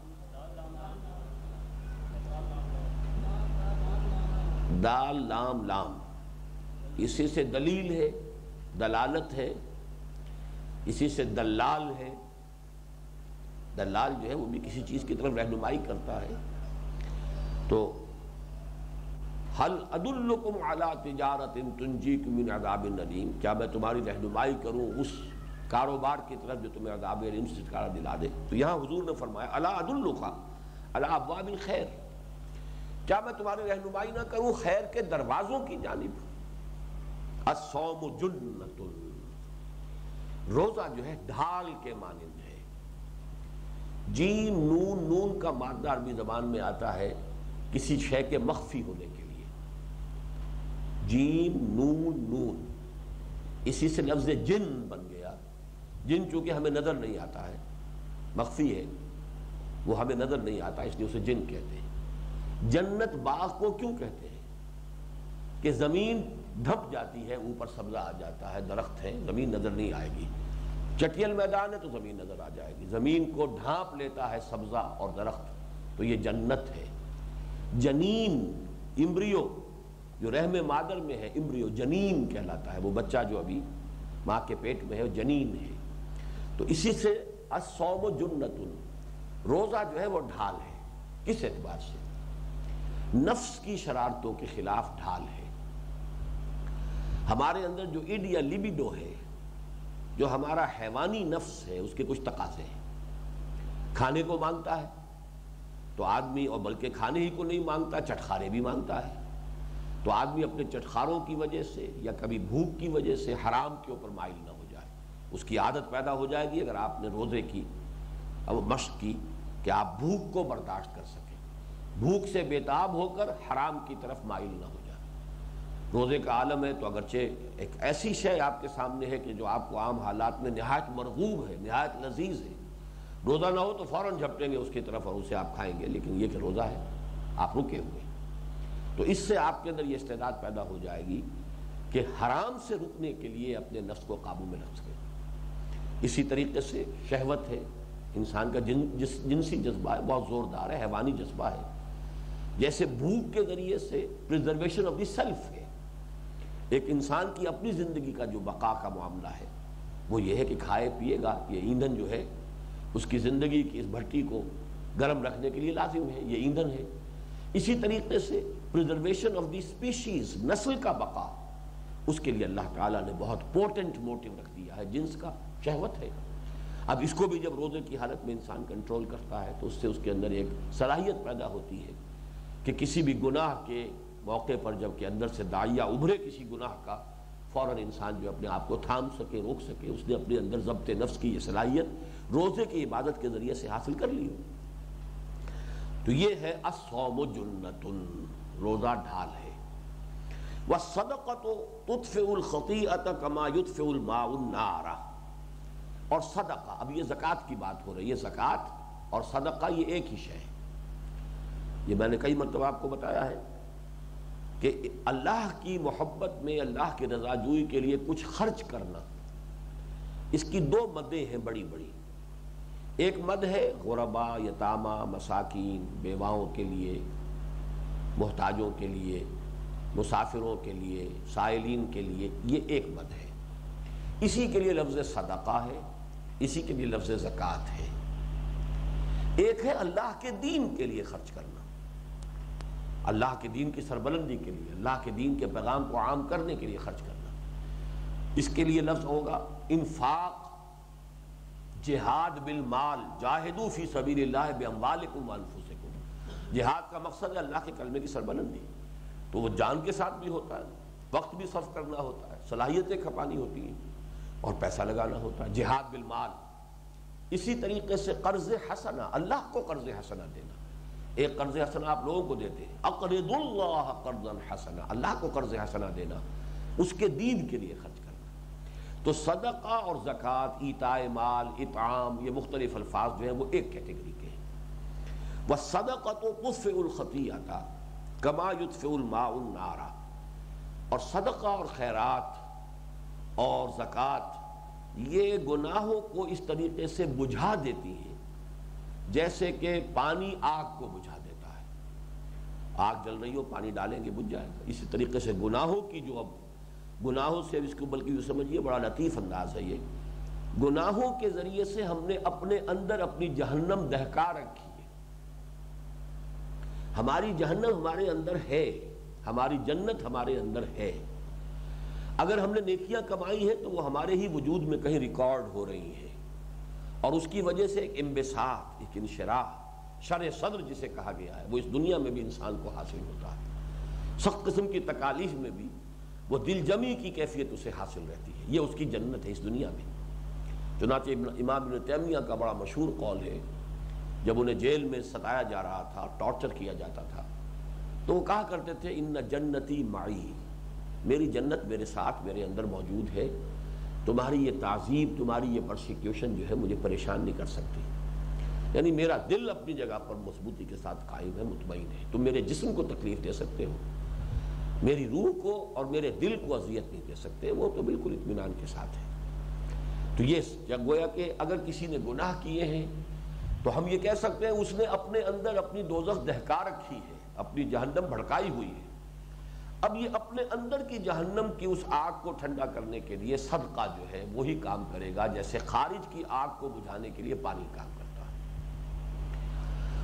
दाल, लाम लाम। इसी से दलील है, दलालत है। इसी से दलाल है। दलाल जो है वो भी किसी चीज़ की तरफ़ रहनुमाई करता है। तो हल अदुल्लुकुम अला तिजारत तुंजी मिन अदाब नदीम क्या मैं तुम्हारी रहनुमाई करूँ उस कारोबार की तरफ़ जो तुम्हें अदाब इल्म से छुटकारा दिला दे? तो यहाँ हुजूर ने फरमाया, अला अदुल्लुका, अला अबाबिल खैर। क्या मैं तुम्हारी रहनुमाई ना करूँ खैर के दरवाजों की जानब? असोम जुन्नतुल रोजा जो है ढाल के मानंद है जी नून नून का मादा अरबी जबान में आता है किसी शय के मख्फी होने के लिए। जीम नून नून। इसी से लफ्ज जिन बन गया। जिन चूँकि हमें नज़र नहीं आता है, मख्फी है, वो हमें नज़र नहीं आता, इसलिए उसे जिन कहते हैं। जन्नत बाग को क्यों कहते हैं? कि ज़मीन धप जाती है, ऊपर सब्जा आ जाता है, दरख्त है, ज़मीन नज़र नहीं आएगी। चटियल मैदान है तो ज़मीन नज़र आ जाएगी। ज़मीन को ढांप लेता है सब्जा और दरख्त। तो ये जन्नत है। जनीन, इम्ब्रियो, जो रहम मादर में है, इम्ब्रियो जनीन कहलाता है। वो बच्चा जो अभी माँ के पेट में है, वो जनीन है। तो इसी से असौम जुन्नतुन। रोजा जो है वो ढाल है। किस एतबार से? नफ्स की शरारतों के खिलाफ ढाल है। हमारे अंदर जो इड या लिबिडो है जो हमारा हैवानी नफ्स है, उसके कुछ तकाजे हैं। खाने को माँगता है तो आदमी, और बल्कि खाने ही को नहीं माँगता, चटखारे भी माँगता है। तो आदमी अपने चटखारों की वजह से, या कभी भूख की वजह से हराम के ऊपर माइल ना हो जाए। उसकी आदत पैदा हो जाएगी अगर आपने रोज़े की, अब मश्क की, कि आप भूख को बर्दाश्त कर सकें। भूख से बेताब होकर हराम की तरफ़ माइल ना हो रोज़े का आलम है तो अगरचे एक ऐसी शय आपके सामने है कि जो आपको आम हालात में नहायत मरगूब है, नहायत लजीज है। रोज़ा ना हो तो फ़ौर झपटेंगे उसकी तरफ़ और उसे आप खाएँगे, लेकिन ये कि रोज़ा है, आप रुके हुए तो इससे आपके अंदर ये इस्तेदाद पैदा हो जाएगी कि हराम से रुकने के लिए अपने नफ्स को काबू में रख सकें। इसी तरीके से शहवत है, इंसान का जिन, जिस, जिनसी जज्बा है, बहुत ज़ोरदार है, हैवानी जज्बा है। जैसे भूख के ज़रिए से प्रिजर्वेशन ऑफ़ द सेल्फ है। एक इंसान की अपनी ज़िंदगी का जो बका का मामला है, वो ये है कि खाए, पिएगा, ये ईंधन जो है, उसकी ज़िंदगी की इस भट्टी को गर्म रखने के लिए लाजिम है, ये ईंधन है। इसी तरीके से प्रिजर्वेशन ऑफ़ द स्पीशीज नस्ल का बका, उसके लिए अल्लाह ताला ने बहुत पोर्टेंट मोटिव रख दिया है, जिन्स का शहवत है। अब इसको भी जब रोज़े की हालत में इंसान कंट्रोल करता है तो उससे उसके अंदर एक सलाहियत पैदा होती है कि किसी भी गुनाह के मौके पर जब के अंदर से दाइया उभरे किसी गुनाह का फ़ौर इंसान जो अपने आप को थाम सके, रोक सके। उसने अपने अंदर जब्त नफ्स की ये सलाहियत रोज़े की इबादत के ज़रिए से हासिल कर ली। तो ये है असौम जुन्नतुन, रोज़ा ढाल है। वह सदक़त तुतफ़ुल ख़तीअत कमा युतफ़ुल माउन नारा। और सदका, अब ये ज़क़़त की बात हो रही है, ज़क़़त और सदका ये एक ही शय है। ये मैंने कई मरतबा आपको बताया है। कि अल्लाह की मोहब्बत में, अल्लाह की रजाजूई के लिए कुछ खर्च करना। इसकी दो मदें हैं बड़ी बड़ी एक मद है गुरबा, यतामा, मसाकिन, बेवाओं के लिए, मोहताजों के लिए, मुसाफिरों के लिए साइलिन के लिए, ये एक मद है। इसी के लिए लफ्ज़ सदका है, इसी के लिए लफ्ज ज़क़़त है। एक है अल्लाह के दीन के लिए खर्च करना। अल्लाह के दीन की सरबलंदी के लिए, अल्लाह के दीन के पैगाम को आम करने के लिए खर्च करना। इसके लिए लफ्ज होगा, इन्फाक, जिहाद बिल माल, जाहिदू फ़ी सबी बेअम्बालकुम जिहाद का मकसद है अल्लाह के कलमे की सरबलंदी। तो वो जान के साथ भी होता है, वक्त भी सर्फ करना होता है, सलाहियतें खपानी होती हैं, और पैसा लगाना होता है। जिहाद बिल माल। इसी तरीके से कर्ज हसना, अल्लाह को कर्ज हसना देना। एक कर्ज हसना आप लोगों को देते हैं। अकरदुल्लाह कर्जन हसना। अल्लाह को कर्ज हसना देना, उसके दीन के लिए खर्च करना। तो सदका और ज़क़़त, ईताए माल, इताम, ये मुख्तलिफ़ अल्फाज जो है, वो एक कैटेगरी के हैं। वह सदका तो तुफ़ियाता कमा युतफ़िलमाउन्नारा और सदका और खैरात और ज़क़़त, ये गुनाहों को इस तरीके से बुझा देती है। जैसे कि पानी आग को बुझा देता है। आग जल रही हो, पानी डालेंगे, बुझ जाएगा। इसी तरीके से गुनाहों की जो अब, गुनाहों से इसको बल्कि समझिए, बड़ा लतीफ़ अंदाज है ये। गुनाहों के ज़रिए से हमने अपने अंदर अपनी जहन्नम दहका रखी है। हमारी जहन्नम हमारे अंदर है। हमारी जन्नत हमारे अंदर है। अगर हमने नेकियाँ कमाई है तो वो हमारे ही वजूद में कहीं रिकॉर्ड हो रही है। और उसकी वजह से एक इम्बसात एक इनशरा शर सदर जिसे कहा गया है, वो इस दुनिया में भी इंसान को हासिल होता है। सख्त किस्म की तकालीफ में भी वो दिल जमी की कैफियत उसे हासिल रहती है। ये उसकी जन्नत है इस दुनिया में। चुनाच इमाम तैमिया का बड़ा मशहूर कौल है, जब उन्हें जेल में सताया जा रहा था, टॉर्चर किया जाता था तो वो कहा करते थे इन जन्नती माई, मेरी जन्नत मेरे साथ, मेरे अंदर मौजूद है तुम्हारी ये तज़ीब, तुम्हारी ये प्रोसिक्यूशन जो है मुझे परेशान नहीं कर सकती। यानी मेरा दिल अपनी जगह पर मजबूती के साथ कायम है मुतमिन है। तुम मेरे जिसम को तकलीफ़ दे सकते हो, मेरी रूह को और मेरे दिल को अजियत नहीं दे सकते, वो तो बिल्कुल इतमान के साथ है। तो ये गोया कि अगर किसी ने गुनाह किए हैं तो हम ये कह सकते हैं, उसने अपने अंदर अपनी दोजख दहका रखी है, अपनी जहन्नम भड़काई हुई है। अब ये अपने अंदर की जहन्नम की उस आग को ठंडा करने के लिए सदका जो है, वही काम करेगा, जैसे खारिज की आग को बुझाने के लिए पानी काम करता है।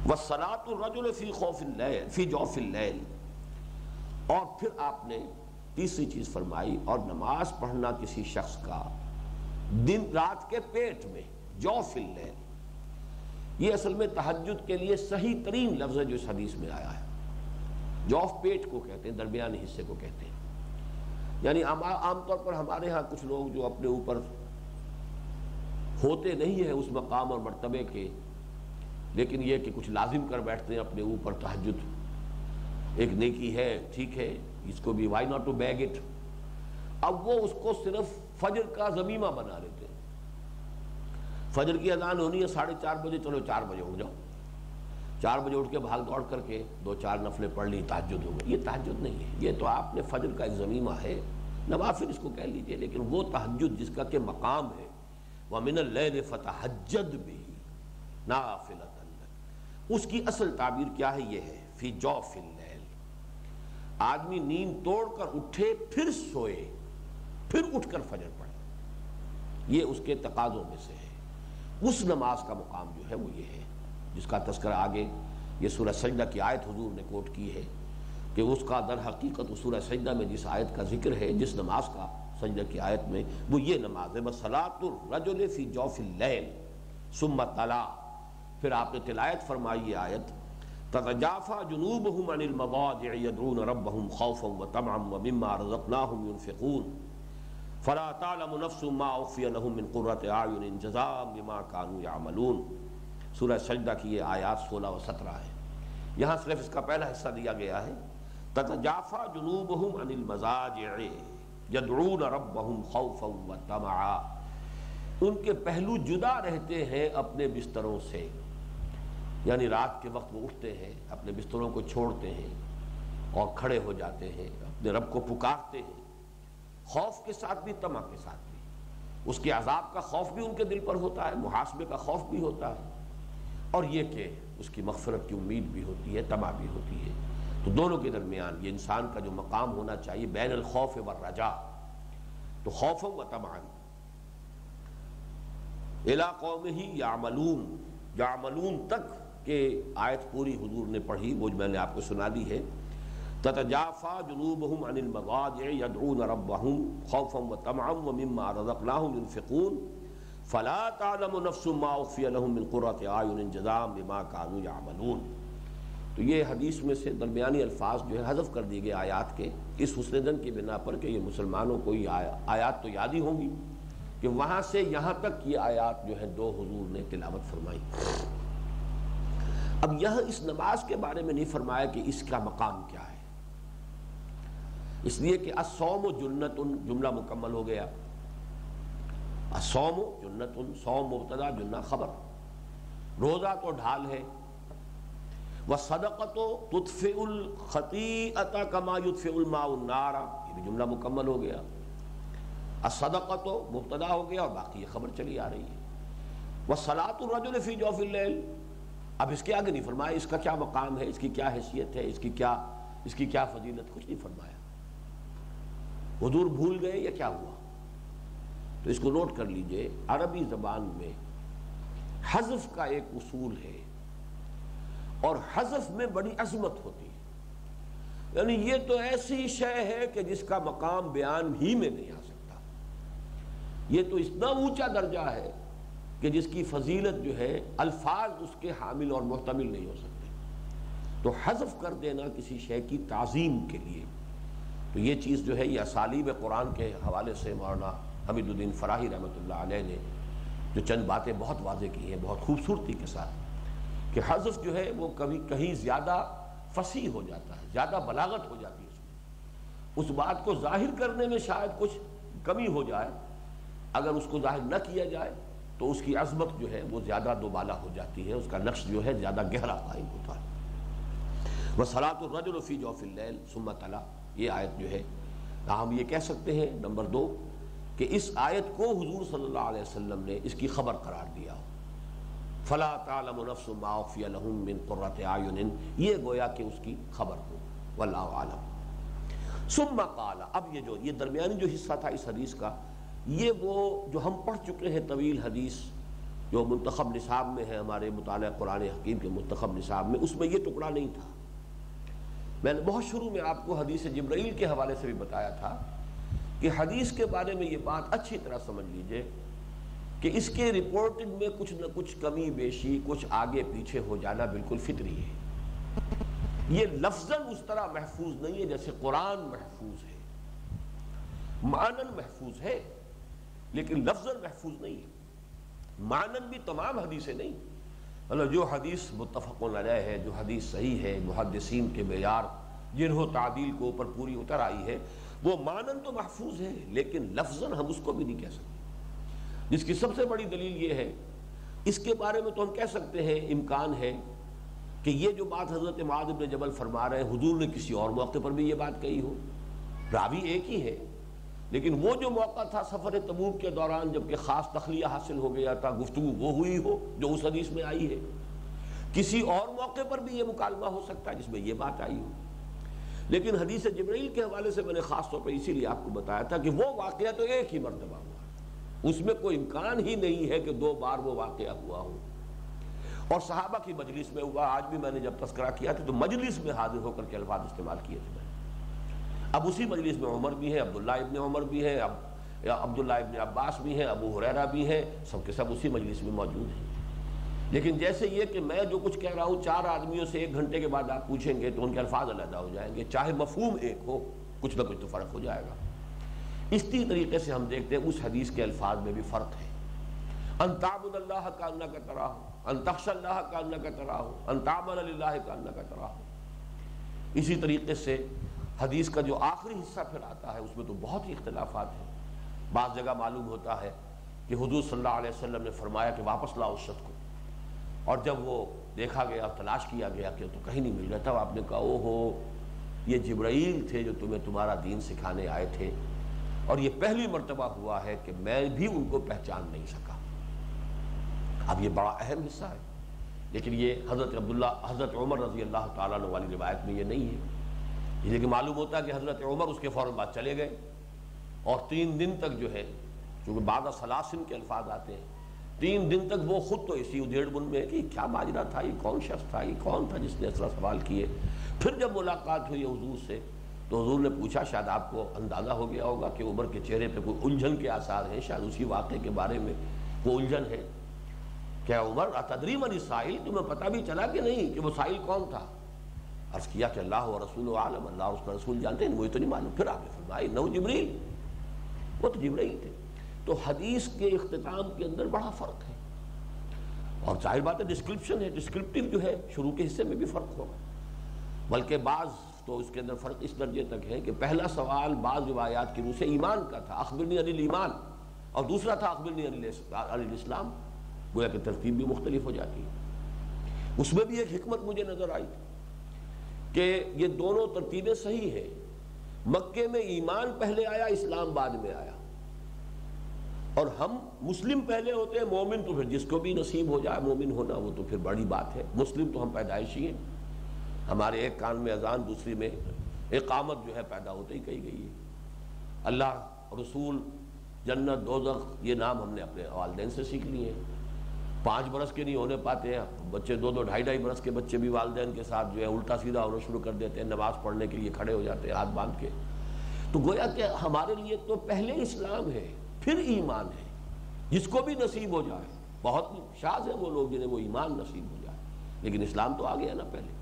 वह सलातुल फ़ी खौफिल फ़ी जौफिल और फिर आपने तीसरी चीज़ फरमाई, और नमाज़ पढ़ना किसी शख्स का दिन रात के पेट में, जौफिल ये असल में तहजद के लिए सही तरीन लफ्ज है जो इस हदीस में आया है। जौफ पेट को कहते हैं, दरमियानी हिस्से को कहते हैं। यानी आमतौर पर हमारे यहाँ कुछ लोग जो अपने ऊपर होते नहीं है उस मकाम और मरतबे के, लेकिन यह कि कुछ लाजिम कर बैठते हैं अपने ऊपर तहजद एक नेकी है, ठीक है, इसको भी why not to bag it अब वो उसको सिर्फ़ फजर का जमीमा बना लेते हैं। फजर की अजान होनी है साढ़े चार बजे, चलो चार बजे हो जाओ। चार बजे उठ के भाग दौड़ करके दो चार नफलें पढ़ ली ताजुद हो गई। ये ताजुद नहीं है। ये तो आपने फजर का जमीमा है। नवाफिर इसको कह लीजिए, लेकिन वो तहजद जिसका के मकाम है, वह मिनल फतहजद भी नाफिल उसकी असल ताबीर क्या है? ये है, फ़ी आदमी नींद तोड़कर उठे, फिर सोए, फिर उठकर फजर पढ़े। ये उसके तकाजों में से है। उस नमाज़ का मुकाम जो है वो ये है। जिसका तस्कर आगे ये सूरह सजदा की आयत हजूर ने कोट की है कि उसका दर हकीकत सूरह सजदा में जिस आयत का ज़िक्र है, जिस नमाज़ का सजदा की आयत में, वो ये नमाज़ है बस सलातुरजलफ़ी जौफ़िल सुम तला। फिर आपने तिलायत फरमाई ये आयत तजाफ़ा जुनूब यदरून रब खौफ़ व तमाम व मम्मा रज़क़नाफ़िकून फ़ला तलमनफ़सुमा मिन क़ुर्रत आयुन जज़ाम बिमा कानू यामलून। सूरह सजदा की ये आयात सोलह व सत्रह है। यहाँ सिर्फ़ इसका पहला हिस्सा दिया गया है। तजाफा जुनूब अनिल मजाज यदरून रब खौफ व तमा उनके पहलू जुदा रहते हैं अपने बिस्तरों से। यानी रात के वक्त वो उठते हैं, अपने बिस्तरों को छोड़ते हैं और खड़े हो जाते हैं, अपने रब को पुकारते हैं। खौफ के साथ भी, तमा के साथ भी। उसके अजाब का खौफ भी उनके दिल पर होता है, मुहासबे का खौफ भी होता है। और ये कि उसकी मफफरत की उम्मीद भी होती है, तबाह भी होती है। तो दोनों के दरमियान ये इंसान का जो मकाम होना चाहिए बैन खौफ व रजा। तो खौफ व तमान इलाकों में ही यामलून तक के आयत पूरी हुजूर ने पढ़ी, वो मैंने आपको सुना दी है। ततजाफ़ा जुनूब अनिल मवाज यदून रब खौफ व तमाम व मम्मा रज़क़नाफ़िकून फ़ला तो ये हदीस में से दरमियानी अल्फाज जो है हजफ कर दिए गए आयात के इस हुसन की बिना पर कि ये मुसलमानों को आया, आयात तो याद ही होंगी कि वहाँ से यहाँ तक ये आयात जो है दो हजूर ने तिलावत फरमाई अब यह इस नमाज़ के बारे में नहीं फरमाया कि इसका मकाम क्या है इसलिए कि असोम जुन्नत जुमला मुकम्मल हो गया असोम जुन्नत सोम मुबतदा, जुन्ना खबर। रोज़ा तो ढाल है। वह सदक़त तुतफ़ुल खतीअता कमा युतफ़ुलमाउन्नारा ये भी जुमला मुकम्मल हो गया। असदक़त मुबतदा हो गया और बाकी ये खबर चली आ रही है। वह सलातुलरजुल फ़ी जौफ़िल अब इसके आगे नहीं फरमाया, इसका क्या मकाम है, इसकी क्या हैसियत है, इसकी क्या इसकी क्या फजीलत, कुछ नहीं फरमाया। हजूर भूल गए या क्या हुआ? तो इसको नोट कर लीजिए, अरबी जबान में हजफ का एक उसूल है और हजफ में बड़ी अजमत होती है। यानी ये तो ऐसी शय है कि जिसका मकाम बयान ही में नहीं आ सकता। ये तो इतना ऊँचा दर्जा है कि जिसकी फजीलत जो है, अल्फाज उसके हामिल और मोहतमिल नहीं हो सकते। तो हजफ कर देना किसी शय की ताज़ीम के लिए। तो ये चीज़ जो है, ये असालीब कुरान के हवाले से मौलाना हमीदुद्दीन फ़राही रहमत ने जो चंद बातें बहुत वाजे की हैं, बहुत खूबसूरती के साथ, कि हजफ जो है वो कभी कहीं ज़्यादा फसी हो जाता है, ज़्यादा बलागत हो जाती है उसमें। उस बात को ज़ाहिर करने में शायद कुछ कमी हो जाए, अगर उसको ज़ाहिर न किया जाए तो उसकी अजमत जो है वो ज़्यादा दोबाला हो जाती है, उसका नक्श जो है ज़्यादा गहरा कायम होता है। वह सलात रजलफ़ी जोफ़िल सुम्मा तला, ये आयत जो है, हम ये कह सकते हैं, नंबर दो कि इस आयत को हुजूर सल्लल्लाहु अलैहि वसल्लम ने इसकी खबर करार दिया। हो फला तलमनफ़िन आयुन ये गोया कि उसकी खबर हो। वल्लम सुम्मा काला, अब ये जो, ये दरमियानी जो हिस्सा था इस हदीस का, ये वो जो हम पढ़ चुके हैं तवील हदीस, जो मंतखब निसाब में है हमारे मुताल कुरान हकीम के मंतखब निसाब में, उसमें ये टुकड़ा नहीं था। मैंने बहुत शुरू में आपको हदीस जब्राइल के हवाले से भी बताया था कि हदीस के बारे में ये बात अच्छी तरह समझ लीजिए कि इसके रिपोर्टिंग में कुछ न कुछ कमी बेशी, कुछ आगे पीछे हो जाना बिल्कुल फितरी है। ये लफ्जन उस तरह महफूज नहीं है जैसे कुरान महफूज है। मानन महफूज है, लेकिन लफ्जन महफूज नहीं है। मानन भी तमाम हदीसें नहीं। मतलब जो हदीस मुतफ़ है, जो हदीस सही है मुहदसिन के मैार, जिन्हों तादील को ऊपर पूरी उतर आई है वो मानन तो महफूज है, लेकिन लफ्जन हम उसको भी नहीं कह सकते। जिसकी सबसे बड़ी दलील ये है, इसके बारे में तो हम कह सकते हैं, इम्कान है कि ये जो बात हज़रत माद जबल फरमा रहे हैं, हजूर ने किसी और मौके पर भी ये बात कही हो। रावी एक ही है, लेकिन वो जो मौका था सफ़र तबूक के दौरान, जबकि ख़ास तखलिया हासिल हो गया था गुफ्तु वो हुई हो, जो उस हदीस में आई है, किसी और मौके पर भी ये मुकालमा हो सकता है जिसमें ये बात आई हो। लेकिन हदीस जबरील के हवाले से मैंने ख़ास तौर पर इसीलिए आपको बताया था कि वो वाक़ तो एक ही मरतबा हुआ। उसमें कोई इम्कान ही नहीं है कि दो बार वो वाक़ हुआ हो। और सहाबा की मजलिस में हुआ, आज भी मैंने जब तस्करा किया था तो मजलिस में हाजिर होकर के अल्फाज इस्तेमाल किए थे मैंने। अब उसी मजलिस में उमर भी है अब्दुल्ला इबन उमर भी है, अब अब्दुल्ला इबन अब्बास भी हैं, अबू हुरैरा भी हैं, सबके सब उसी मजलिस में मौजूद हैं। लेकिन जैसे ये कि मैं जो कुछ कह रहा हूँ, चार आदमियों से एक घंटे के बाद आप पूछेंगे तो उनके अल्फाज अलहदा हो जाएँगे। चाहे मफहूम एक हो, कुछ ना कुछ तो फ़र्क हो जाएगा। इसी तरीके से हम देखते हैं, उस हदीस के अल्फाज में भी फ़र्क है। अनताबुल्लाह का अन्ना का तरा हो अनतख्शल्लाह का अन्ना का तरा हो अनताबल का अन्ना का तरा हो इसी तरीके से हदीस का जो आखिरी हिस्सा फिर आता है, उसमें तो बहुत ही इख्तलाफात हैं। बाज़ जगह मालूम होता है कि हजूर अलैहि वसल्लम ने फरमाया कि वापस लाओ उस शख्स को। और जब वो देखा गया, तलाश किया गया कि तो कहीं नहीं मिल रहा था आपने कहा ओ हो ये जब्राइल थे जो तुम्हें तुम्हारा दीन सिखाने आए थे। और ये पहली मरतबा हुआ है कि मैं भी उनको पहचान नहीं सका। अब ये बड़ा अहम हिस्सा है। लेकिन ये हज़रत अब्दुल्ला, हज़रत उमर रज़ी अल्लाह ताला वाली रिवायत में ये नहीं है। कि मालूम होता है कि हज़रत उमर उसके फ़ौरन बाद चले गए। और तीन दिन तक जो है, चूँकि बाद सलासिन के अल्फाज आते हैं तीन दिन तक वो खुद तो इसी उधेड़ बुन में कि क्या माजरा था, ये कौन शख्स था, ये कौन था जिसने इस तरह सवाल किए। फिर जब मुलाकात हुई हजूर से तो हजूर ने पूछा, शायद आपको अंदाज़ा हो गया होगा कि उमर के चेहरे पे कोई उलझन के आसार हैं, शायद उसी वाक़े के बारे में वो उलझन है। क्या उमर तदरी मनी साहिल तुम्हें पता भी चला कि नहीं कि वो साहिल कौन था? अर्ज़ किया कि अल्लाह रसूल आलम, अल्लाह उसका रसूल जानते हैं, मुझे तो नहीं मालूम। फिर आपने फरमाई नौ जबरील। वो तो जबरील थे। तो हदीस के अख्ताम के अंदर बड़ा फ़र्क है। और ज़ाहिर बात है डिस्क्रिप्शन है डिस्क्रिप्टिव जो है, शुरू के हिस्से में भी फ़र्क होगा। बल्कि बाज़ तो इसके अंदर फ़र्क इस दर्जे तक है कि पहला सवाल बाज़ रिवायात की रूह से ईमान का था। अखबिरनी अनिल ईमान। और दूसरा था अखबिरनी इस्लाम। गोया कि तरतीब भी मुख्तलिफ़ हो जाती है। उसमें भी एक हमत मुझे नज़र आई कि ये दोनों तरतीबें सही हैं। मक्के में ईमान पहले आया, इस्लाम बाद में आया। और हम मुस्लिम पहले होते हैं, मोमिन तो फिर जिसको भी नसीब हो जाए, मोमिन होना वो तो फिर बड़ी बात है। मुस्लिम तो हम पैदाइशी हैं। हमारे एक कान में अजान, दूसरी में एकामत जो है पैदा होते ही कही गई है। अल्लाह, रसूल, जन्नत, दोजख, ये नाम हमने अपने वालदेन से सीख लिए हैं। पाँच बरस के नहीं होने पाते हैं। बच्चे दो दो, ढाई ढाई बरस के बच्चे भी वालदेन के साथ जो है उल्टा सीधा होना शुरू कर देते हैं, नमाज़ पढ़ने के लिए खड़े हो जाते हैं हाथ बाँध के। तो गोया कि हमारे लिए तो पहले इस्लाम है। फिर ईमान है, जिसको भी नसीब हो जाए। बहुत शाज है वो लोग जिन्हें वो ईमान नसीब हो जाए। लेकिन इस्लाम तो आ गया ना पहले।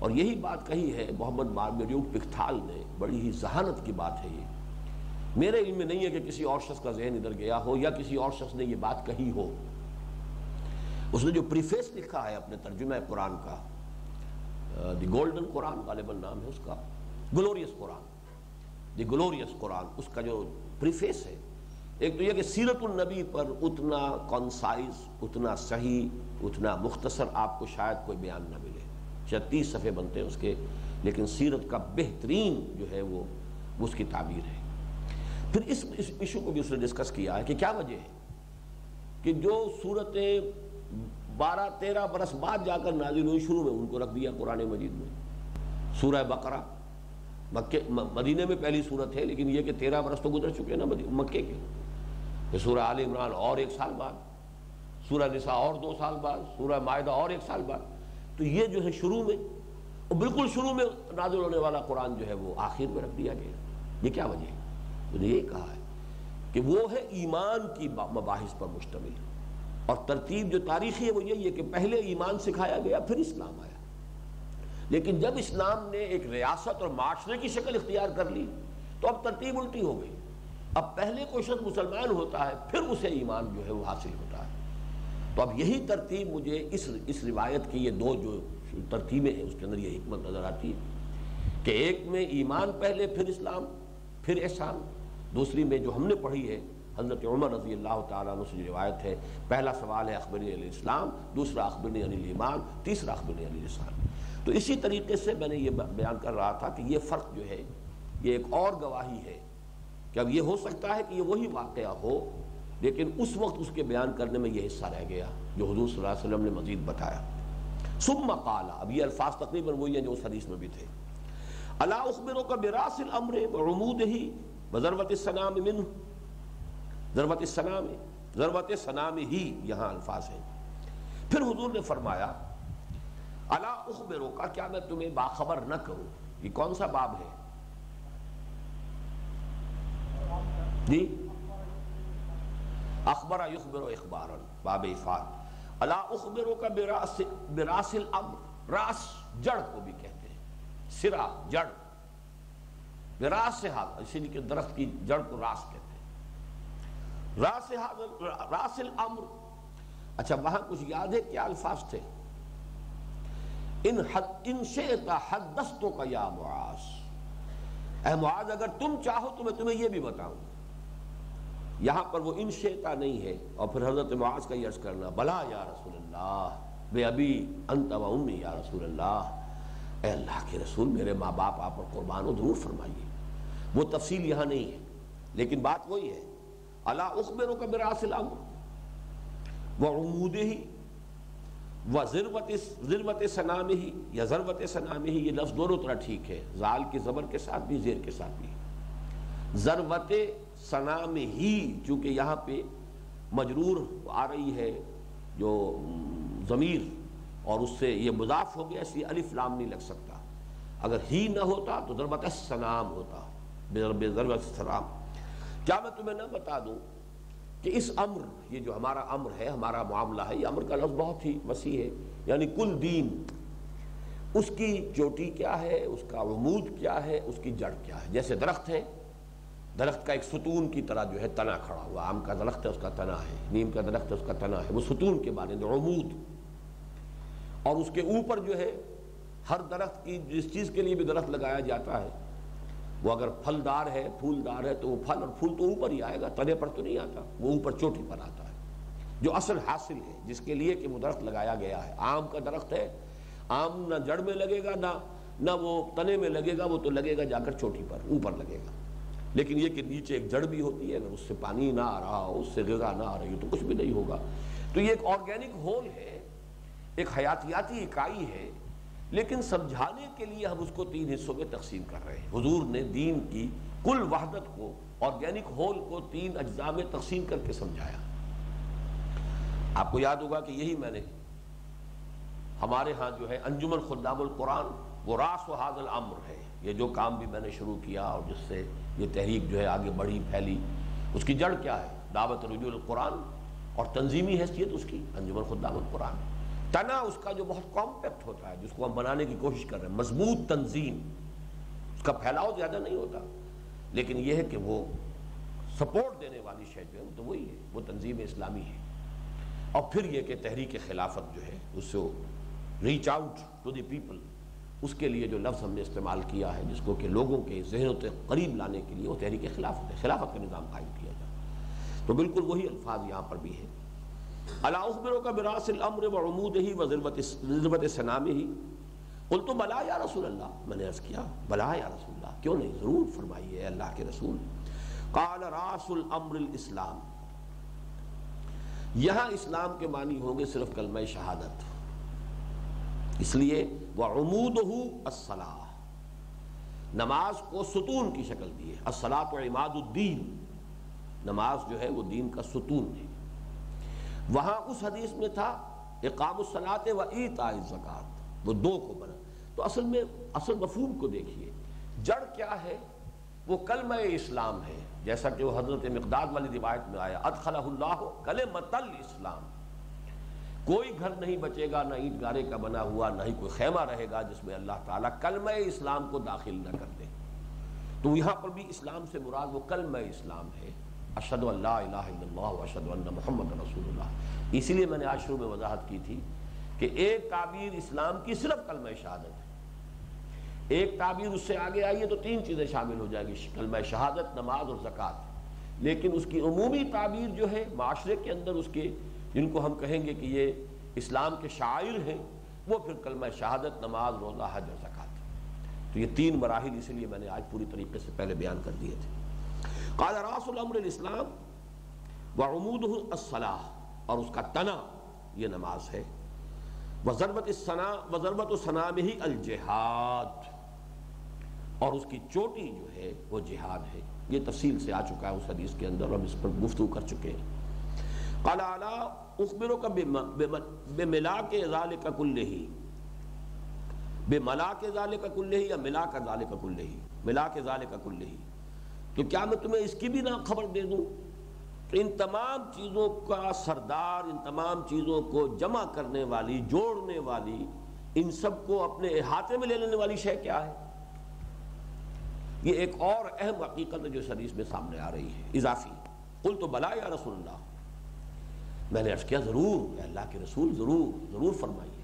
और यही बात कही है मोहम्मद मारमेरियो पिख्थाल ने। बड़ी ही जहानत की बात है ये। मेरे इल्म में नहीं है कि किसी और शख्स का जहन इधर गया हो या किसी और शख्स ने ये बात कही हो। उसने जो प्रीफेस लिखा है अपने तर्जुमा कुरान का द गोल्डन कुरान गालिबन नाम है उसका, glorious Quran. The glorious Quran, उसका जो प्रीफेस है एक तो यह कि सीरतुलनबी पर उतना कॉन्साइज उतना सही उतना मुख्तसर आपको शायद कोई बयान ना मिले। शायद तीस सफ़े बनते हैं उसके लेकिन सीरत का बेहतरीन जो है वो उसकी ताबीर है। फिर इस, इशू को भी उसने डिस्कस किया है कि क्या वजह है? कि जो सूरतें बारह तेरह बरस बाद जाकर नाजिल हुई शुरू में उनको रख दिया कुरान मजीद में। सूरह बकरा मक्के मदीने में पहली सूरत है लेकिन यह कि तेरह बरस तो गुजर चुके हैं ना मक्के के। फिर सूरह आल इमरान और एक साल बाद, सूरह निसा और दो साल बाद, सूरह मायदा और एक साल बाद। तो ये जो है शुरू में, और बिल्कुल शुरू में नाजुल होने वाला कुरान जो है वो आखिर में रख दिया गया। ये क्या वजह है? तो ये कहा है कि वो है ईमान की मबाहिस पर मुश्तमिल। और तरतीब जो तारीखी है वो यही है कि पहले ईमान सिखाया गया, फिर इस्लाम आया। लेकिन जब इस्लाम ने एक रियासत और माशरे की शक्ल इख्तियार कर ली तो अब तरतीब उल्टी हो गई। अब पहले शख्स मुसलमान होता है, फिर उसे ईमान जो है वो हासिल होता है। तो अब यही तरतीब मुझे इस इस रिवायत की, ये दो जो तरतीबें हैं, उसके अंदर ये हमत नज़र आती है कि एक में ईमान पहले, फिर इस्लाम, फिर एहसान। दूसरी में जो हमने पढ़ी है, हज़रत उमर रज़ी अल्लाह से रिवायत है, पहला सवाल है अखबरी इस्लाम, दूसरा अनिल ईमान, तीसरा अनिल इस्लाम तो इसी तरीके से मैंने ये बयान कर रहा था कि ये फ़र्क जो है, ये एक और गवाही है कि अब ये हो सकता है कि ये वही वाक़ हो, लेकिन उस वक्त उसके बयान करने में यह हिस्सा रह गया, जो हजूर वसल्लम ने मजीद बताया। सुब मकाला अब ये अल्फाज तकरीबन वही हैं जो उस हदीस में भी थे। अला का बिरासिल अमर बमूद ही बजरवत सनाम मिन जरबत सनाम जरबत सनाम ही यहाँ अल्फाज हैं। फिर हजूर ने फरमाया, अला का क्या मैं तुम्हें बाखबर न करूँ? ये कौन सा बाब है? जी? अखबर युखबर इखबार बाब इफ़ात अला उखबर का बिरासिल अब रास जड़ को भी कहते हैं। सिरा जड़। बिरास से हाल इसीलिए कि दरख्त की जड़ को रास कहते हैं। रास रासिल अम्र। अच्छा वहाँ कुछ याद है क्या अल्फाज थे? इन हद इन से हदस्तों का या मुआज। मुआज, अगर तुम चाहो तो मैं तुम्हें यह भी बताऊँ। यहाँ पर वो इन शेता नहीं है। और फिर हज़रत मुआज का यश करना भला या रसूलुल्लाह वे अभी अंत उम्मी या रसूलुल्लाह। अल्लाह के रसूल, मेरे माँ बाप आप पर कुर्बान ज़रूर फरमाइए। वो तफसील यहाँ नहीं है। लेकिन बात वही है, अला उखबरों का बिरासलाम व उमूद ही व ज़रवत ज़रवत सनाम ही, या ज़रवत सनाम ही, ये लफ्ज़ दोनों तरह ठीक है। जाल के ज़बर के साथ भी, जेर के साथ भी। ज़रवत सना ही, चूँकि यहाँ पे मजरूर आ रही है जो ज़मीर, और उससे ये मुजाफ हो गया, इसलिए अलिफ लाम नहीं लग सकता। अगर ही ना होता तो ज़रबत सनाम होता ज़रबत सलाम क्या मैं तुम्हें ना बता दूँ कि इस अम्र, ये जो हमारा अम्र है, हमारा मामला है, ये अम्र का लफ्ज़ बहुत ही वसी है, यानी कुल दीन। उसकी चोटी क्या है, उसका वमूद क्या है, उसकी जड़ क्या है? जैसे दरख्त है, दरख्त का एक सुतून की तरह जो है तना खड़ा हुआ, आम का दरख्त है, उसका तना है, नीम का दरख्त है, उसका तना है, वो सुतून के बारे में अमूद और उसके ऊपर जो है, हर दरख्त की, जिस चीज़ के लिए भी दरख्त लगाया जाता है वो अगर फलदार है, फूलदार है तो वो फल और फूल तो ऊपर ही आएगा तने पर तो नहीं आता, वो ऊपर चोटी पर आता है। जो असल हासिल है, जिसके लिए कि वो दरख्त लगाया गया है। आम का दरख्त है, आम ना जड़ में लगेगा, ना ना वो तने में लगेगा, वो तो लगेगा जाकर चोटी पर, ऊपर लगेगा। लेकिन ये कि नीचे एक जड़ भी होती है, अगर उससे पानी ना आ रहा हो, उससे गजा ना आ रही हो तो कुछ भी नहीं होगा। तो ये एक ऑर्गेनिक होल है, एक हयातियाती इकाई है लेकिन समझाने के लिए हम उसको तीन हिस्सों में तकसीम कर रहे हैं। हुजूर ने दीन की कुल वहदत को ऑर्गेनिक होल को तीन अज्जा में तकसीम करके समझाया। आपको याद होगा कि यही मैंने हमारे यहाँ जो है अंजुमन खुदामुल कुरान, वो रास व हाजल अम्र है। ये जो काम भी मैंने शुरू किया और जिससे ये तहरीक जो है आगे बढ़ी, फैली, उसकी जड़ क्या है? दावत रजुल कुरान और तंजीमी हैसियत उसकी, अंजुमन खुदामुल कुरान। तना उसका जो बहुत कॉम्पैक्ट होता है, जिसको हम बनाने की कोशिश कर रहे हैं, मज़बूत तंजीम, उसका फैलाव ज़्यादा नहीं होता। लेकिन यह है कि वो सपोर्ट देने वाली शय जो है तो वही है, वो तंजीम इस्लामी है। और फिर यह कि तहरीक खिलाफत जो है उससे reach out to the people उसके लिए जो लफ्ज़ हमने इस्तेमाल किया है, जिसको कि लोगों के जहनों से करीब लाने के लिए वो तहरीक खिलाफत है, खिलाफत का निज़ाम कायम किया जाए। तो बिल्कुल वही अल्फाज यहाँ पर भी है। अलाउबरों का बिरासिल अम्र व अमूद ही वज़रबत सनाम ही। कुल तो बला या रसूल अल्लाह मैंने अर्ज़ किया, बला या रसूल क्यों नहीं? ज़रूर फरमाइए अल्लाह के रसूल। काल रासुल अम्र इस्लाम। यहाँ इस्लाम के मानी होंगे सिर्फ़ कलम शहादत। इसलिए वह अमूद असलाह नमाज़ को सुतून की शक्ल दी है। असलात इमादुद्दीन। नमाज़ जो है वो दीन का सुतून है। वहाँ उस हदीस में था इकामसलात व ईता ज़क़़त। वो दो को बना। तो असल में, असल मफहूम को देखिए। जड़ क्या है? वो कलम इस्लाम है। जैसा कि वो हज़रत मकदाद वाली रिवायत में आया अदखला कल मतल इस्लाम। कोई घर नहीं बचेगा, ना ईट गारे का बना हुआ, ना ही कोई खेमा रहेगा जिसमें अल्लाह ताला कलम इस्लाम को दाखिल न कर दे। तो यहाँ पर भी इस्लाम से मुराद, वो कलम इस्लाम है। अशद अशद मोहम्मद रसूल इसीलिए मैंने आज शुरू में वजाहत की थी कि एक ताबीर इस्लाम की सिर्फ़ कलम शहादत है। एक ताबीर उससे आगे आई है तो तीन चीज़ें शामिल हो जाएगी, कलम शहादत, नमाज़ और ज़क़़त। लेकिन उसकी अमूमी ताबीर जो है, माशरे के अंदर उसके जिनको हम कहेंगे कि ये इस्लाम के शायर हैं, वो फिर कलम शहादत, नमाज़, रोज़ा, हज और ज़क़़त। तो ये तीन मराहल इसलिए मैंने आज पूरी तरीके से पहले बयान कर दिए थे। काला रासलाम व अमूदसलाह और उसका तना, ये नमाज़ है। वजरबत सना वजरबत सना में ही अलजहाद. और उसकी चोटी जो है, वो जिहाद है। ये तफसील से आ चुका है उस हदीस के अंदर हम इस पर गुफ्तु कर चुके हैं। कला उखबिरों का बेमिला के ज़ाल का कुल्ले ही बेमला के ज़ाल का कुल्ले ही या मिला का ज़ाल का कुल्ले ही मिला के ज़ाल का कुल्ले ही तो क्या मैं तुम्हें इसकी भी ना खबर दे दूँ? इन तमाम चीज़ों का सरदार, इन तमाम चीज़ों को जमा करने वाली, जोड़ने वाली, इन सबको अपने अहाते में ले लेने वाली शय क्या है? ये एक और अहम हकीकत है जो शरीफ में सामने आ रही है। इजाफी। कुल तो बला या रसूल मैंने अर्ज़ किया, ज़रूर अल्लाह के रसूल ज़रूर ज़रूर फरमाइए।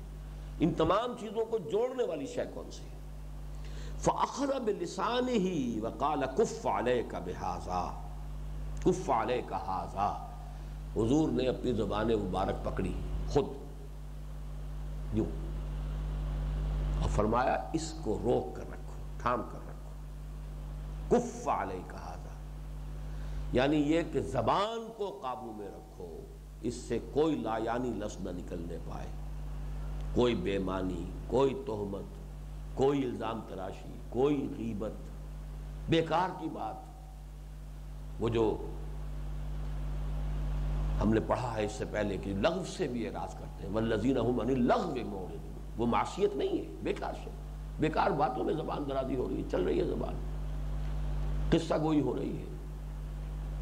इन तमाम चीज़ों को जोड़ने वाली शय कौन सी है? फ़ाखर बिलसान ही वकाल का बेहाजा कुफ़ का हाजा हजूर ने अपनी ज़बान मुबारक पकड़ी खुद यूँ और फरमाया इसको रोक कर रखो थाम कर रखो कुफ़ का हाजा यानी ये कि ज़बान को काबू में रखो इससे कोई लायानी लफ्ज़ न निकलने पाए कोई बेमानी कोई तोहमत कोई इल्ज़ाम तराशी कोई कीबत बेकार की बात। वो जो हमने पढ़ा है इससे पहले कि लघ से भी एराज करते हैं। वल्लजीन लघ मोड़ वो मासीत नहीं है, बेकार से बेकार बातों में जबान दराजी हो रही है, चल रही है जबान। किस्सा गोई हो रही है।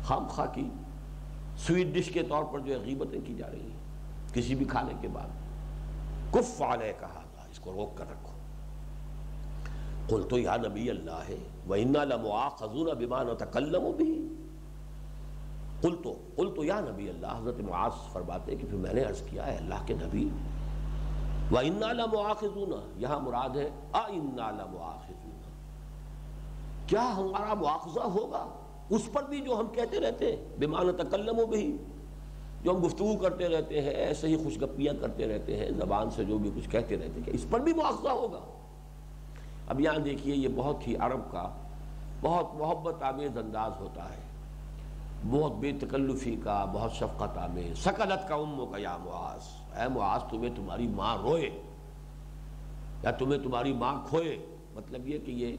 खाम खा की स्वीट डिश के तौर पर जो है गीबतें की जा रही हैं। किसी भी खाने के बाद। कुफ वाले कहा था, इसको रोक कर रखो। कुल तो या नबी अल्लाह है वह इन्ना लमुआखजून बिमान तकल्लम भी कुल तो कुल तो या नबी अल्लाह हज़रत मुआज फरमाते कि फिर मैंने अर्ज़ किया है अल्लाह के नबी व इन्ना लमुआखजून यहाँ मुराद है आ इन्ना लमुआखजून क्या हमारा मुआवजा होगा उस पर भी जो हम कहते रहते हैं बेमान तकल्लम भी जो हम गुफ्तु करते रहते हैं ऐसे ही खुशगपियाँ करते रहते हैं ज़बान से जो भी कुछ कहते रहते हैं इस पर भी मुआवजा होगा अब यहाँ देखिए, ये बहुत ही अरब का, बहुत मोहब्बत आमेज अंदाज होता है। बहुत बेतकल्लुफ़ी का, बहुत शफकत आमेज सकलत का उम्म का, या मुआज। है मुआज, तुम्हें तुम्हारी माँ रोए, या तुम्हें तुम्हारी माँ खोए। मतलब ये कि ये,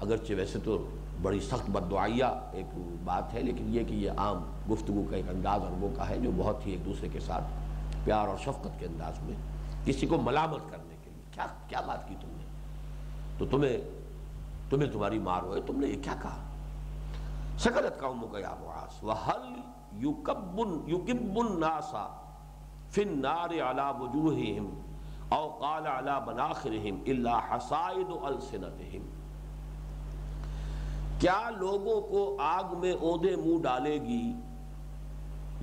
अगरचे वैसे तो बड़ी सख्त बददुआया एक बात है, लेकिन ये कि ये आम गुफ्तु का एक अंदाज अरबों का है, जो बहुत ही एक दूसरे के साथ प्यार और शफकत के अंदाज में किसी को मलामत करने के लिए। क्या क्या बात की तुमने? तो तुम्हें तुम्हें तुम्हारी मार हो तुमने ये क्या कहा? सकलत का गया मुआस वह हल युकबुन युकिबुन नासा फिन नार अला वजूहिम औ काल अला बनाखिरहिम, इल्ला हसाइद अलसिनतहिम। क्या लोगों को आग में ओधे मुँह डालेगी,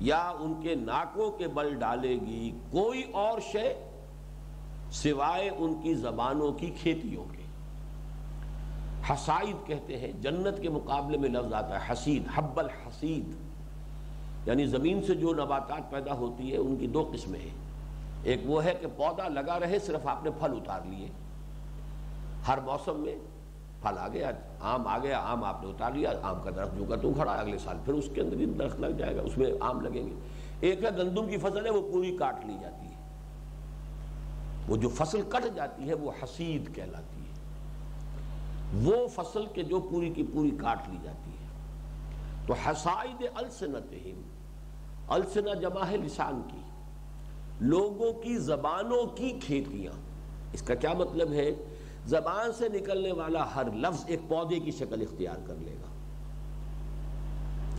या उनके नाकों के बल डालेगी, कोई और शय, सिवाय उनकी जबानों की खेतियों? हसाइद कहते हैं, जन्नत के मुकाबले में लफ्ज आता है हसीद, हब्बल हसीद। यानी ज़मीन से जो नबातात पैदा होती है, उनकी दो किस्में हैं। एक वो है कि पौधा लगा रहे, सिर्फ़ आपने फल उतार लिए। हर मौसम में फल आ गया, आम आ गया, आम आपने उतार लिया, आम का दरख्त जो तू खड़ा अगले साल, फिर उसके अंदर भी दरख्त लग जाएगा, उसमें आम लगेंगे। एक है गंदुम की फ़सल है, वो पूरी काट ली जाती है। वो जो फ़सल कट जाती है, वो हसीद कहलाती है। वो फ़सल के जो पूरी की पूरी काट ली जाती है। तो हसाइद अलसनत अलसना जमा है लिसान की। लोगों की जबानों की खेतियाँ। इसका क्या मतलब है? जबान से निकलने वाला हर लफ्ज एक पौधे की शक्ल इख्तियार कर लेगा।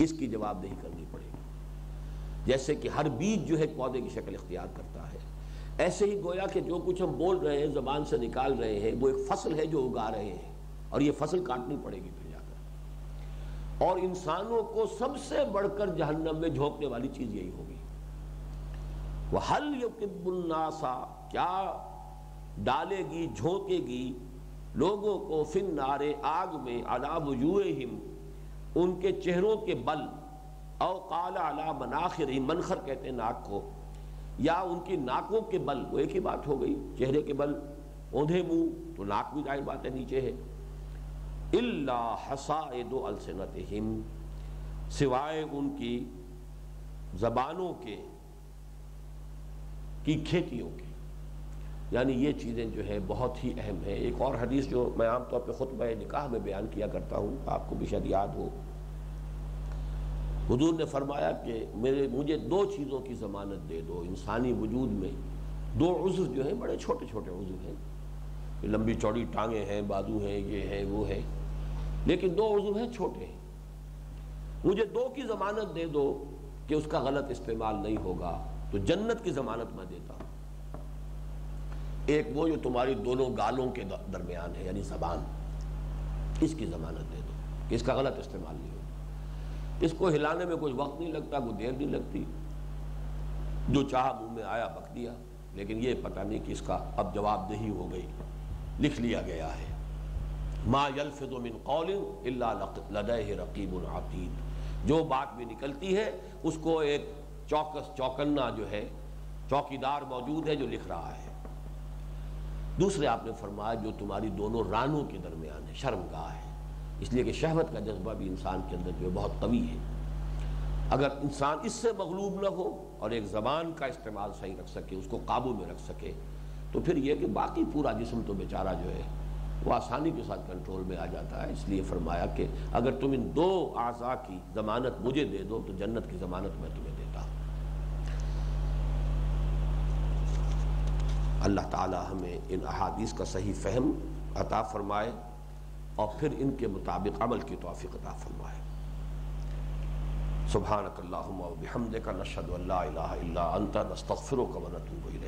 इसकी जवाबदेही करनी पड़ेगी। जैसे कि हर बीज जो है पौधे की शक्ल इख्तियार करता है। ऐसे ही गोया कि जो कुछ हम बोल रहे हैं, जबान से निकाल रहे हैं, वो एक फ़सल है जो उगा रहे हैं। और ये फ़सल काटनी पड़ेगी फिर जाकर। और इंसानों को सबसे बढ़कर जहन्नम में झोंकने वाली चीज़ यही होगी। वह हल युकिबुन्नासा क्या डालेगी, झोंकेगी, लोगों को फिन नारे आग में अलाब हिम उनके चेहरों के बल और काला अला मनाखिर मनखर कहते हैं नाक को, या उनकी नाकों के बल, वो एक ही बात हो गई, चेहरे के बल, ओंधे मुँह तो नाक भी ज़ाहिर बात है, नीचे है। इल्ला हसादो अलसनत हिम सिवाय उनकी जबानों के, की खेतियों के। यानी ये चीज़ें जो है बहुत ही अहम है। एक और हदीस जो मैं आमतौर पर खुतब निकाह में बयान किया करता हूँ, आपको भी शायद याद हो। हजूर ने फरमाया कि मेरे, मुझे दो चीज़ों की ज़मानत दे दो, इंसानी वजूद में। दो उज़्र जो हैं, बड़े छोटे छोटे उज़्र हैं। लंबी चौड़ी टांगे हैं, बाजू हैं, ये है, वो है। लेकिन दो उज़्र हैं छोटे। मुझे दो की ज़मानत दे दो कि उसका गलत इस्तेमाल नहीं होगा तो जन्नत की ज़मानत मैं देता हूँ। एक वो जो तुम्हारी दोनों गालों के दरमियान है, यानी जबान, इसकी जमानत दे दो कि इसका गलत इस्तेमाल नहीं होगा। इसको हिलाने में कुछ वक्त नहीं लगता कोई देर नहीं लगती। जो चाह मुँह में आया बक दिया लेकिन ये पता नहीं कि इसका अब जवाबदेही हो गई, लिख लिया गया है। मा यलफिन कौल लदह रकीब अतीद जो बात भी निकलती है, उसको एक चौकस चौकन्ना जो है, चौकीदार मौजूद है जो लिख रहा है। दूसरे आपने फरमाया, जो तुम्हारी दोनों रानों के दरमियान है, शर्मगाह है। इसलिए कि शहवत का जज्बा भी इंसान के अंदर जो है, बहुत कवी है। अगर इंसान इससे मगलूब न हो और एक ज़बान का इस्तेमाल सही रख सके, उसको काबू में रख सके तो फिर यह कि बाकी पूरा जिसम तो बेचारा जो है वो आसानी के साथ कंट्रोल में आ जाता है। इसलिए फरमाया कि अगर तुम इन दो आज़ा की ज़मानत मुझे दे दो तो जन्नत की ज़मानत मैं तुम्हें देता हूँ। अल्लाह ताला हमें इन अहादीस का सही फ़हम अता फ़रमाए और फिर इनके मुताबिक अमल की तोफ़ी अता फ़रमाए। नशहदु अल्ला इलाहा इल्ला अंता नतूबु इलैक।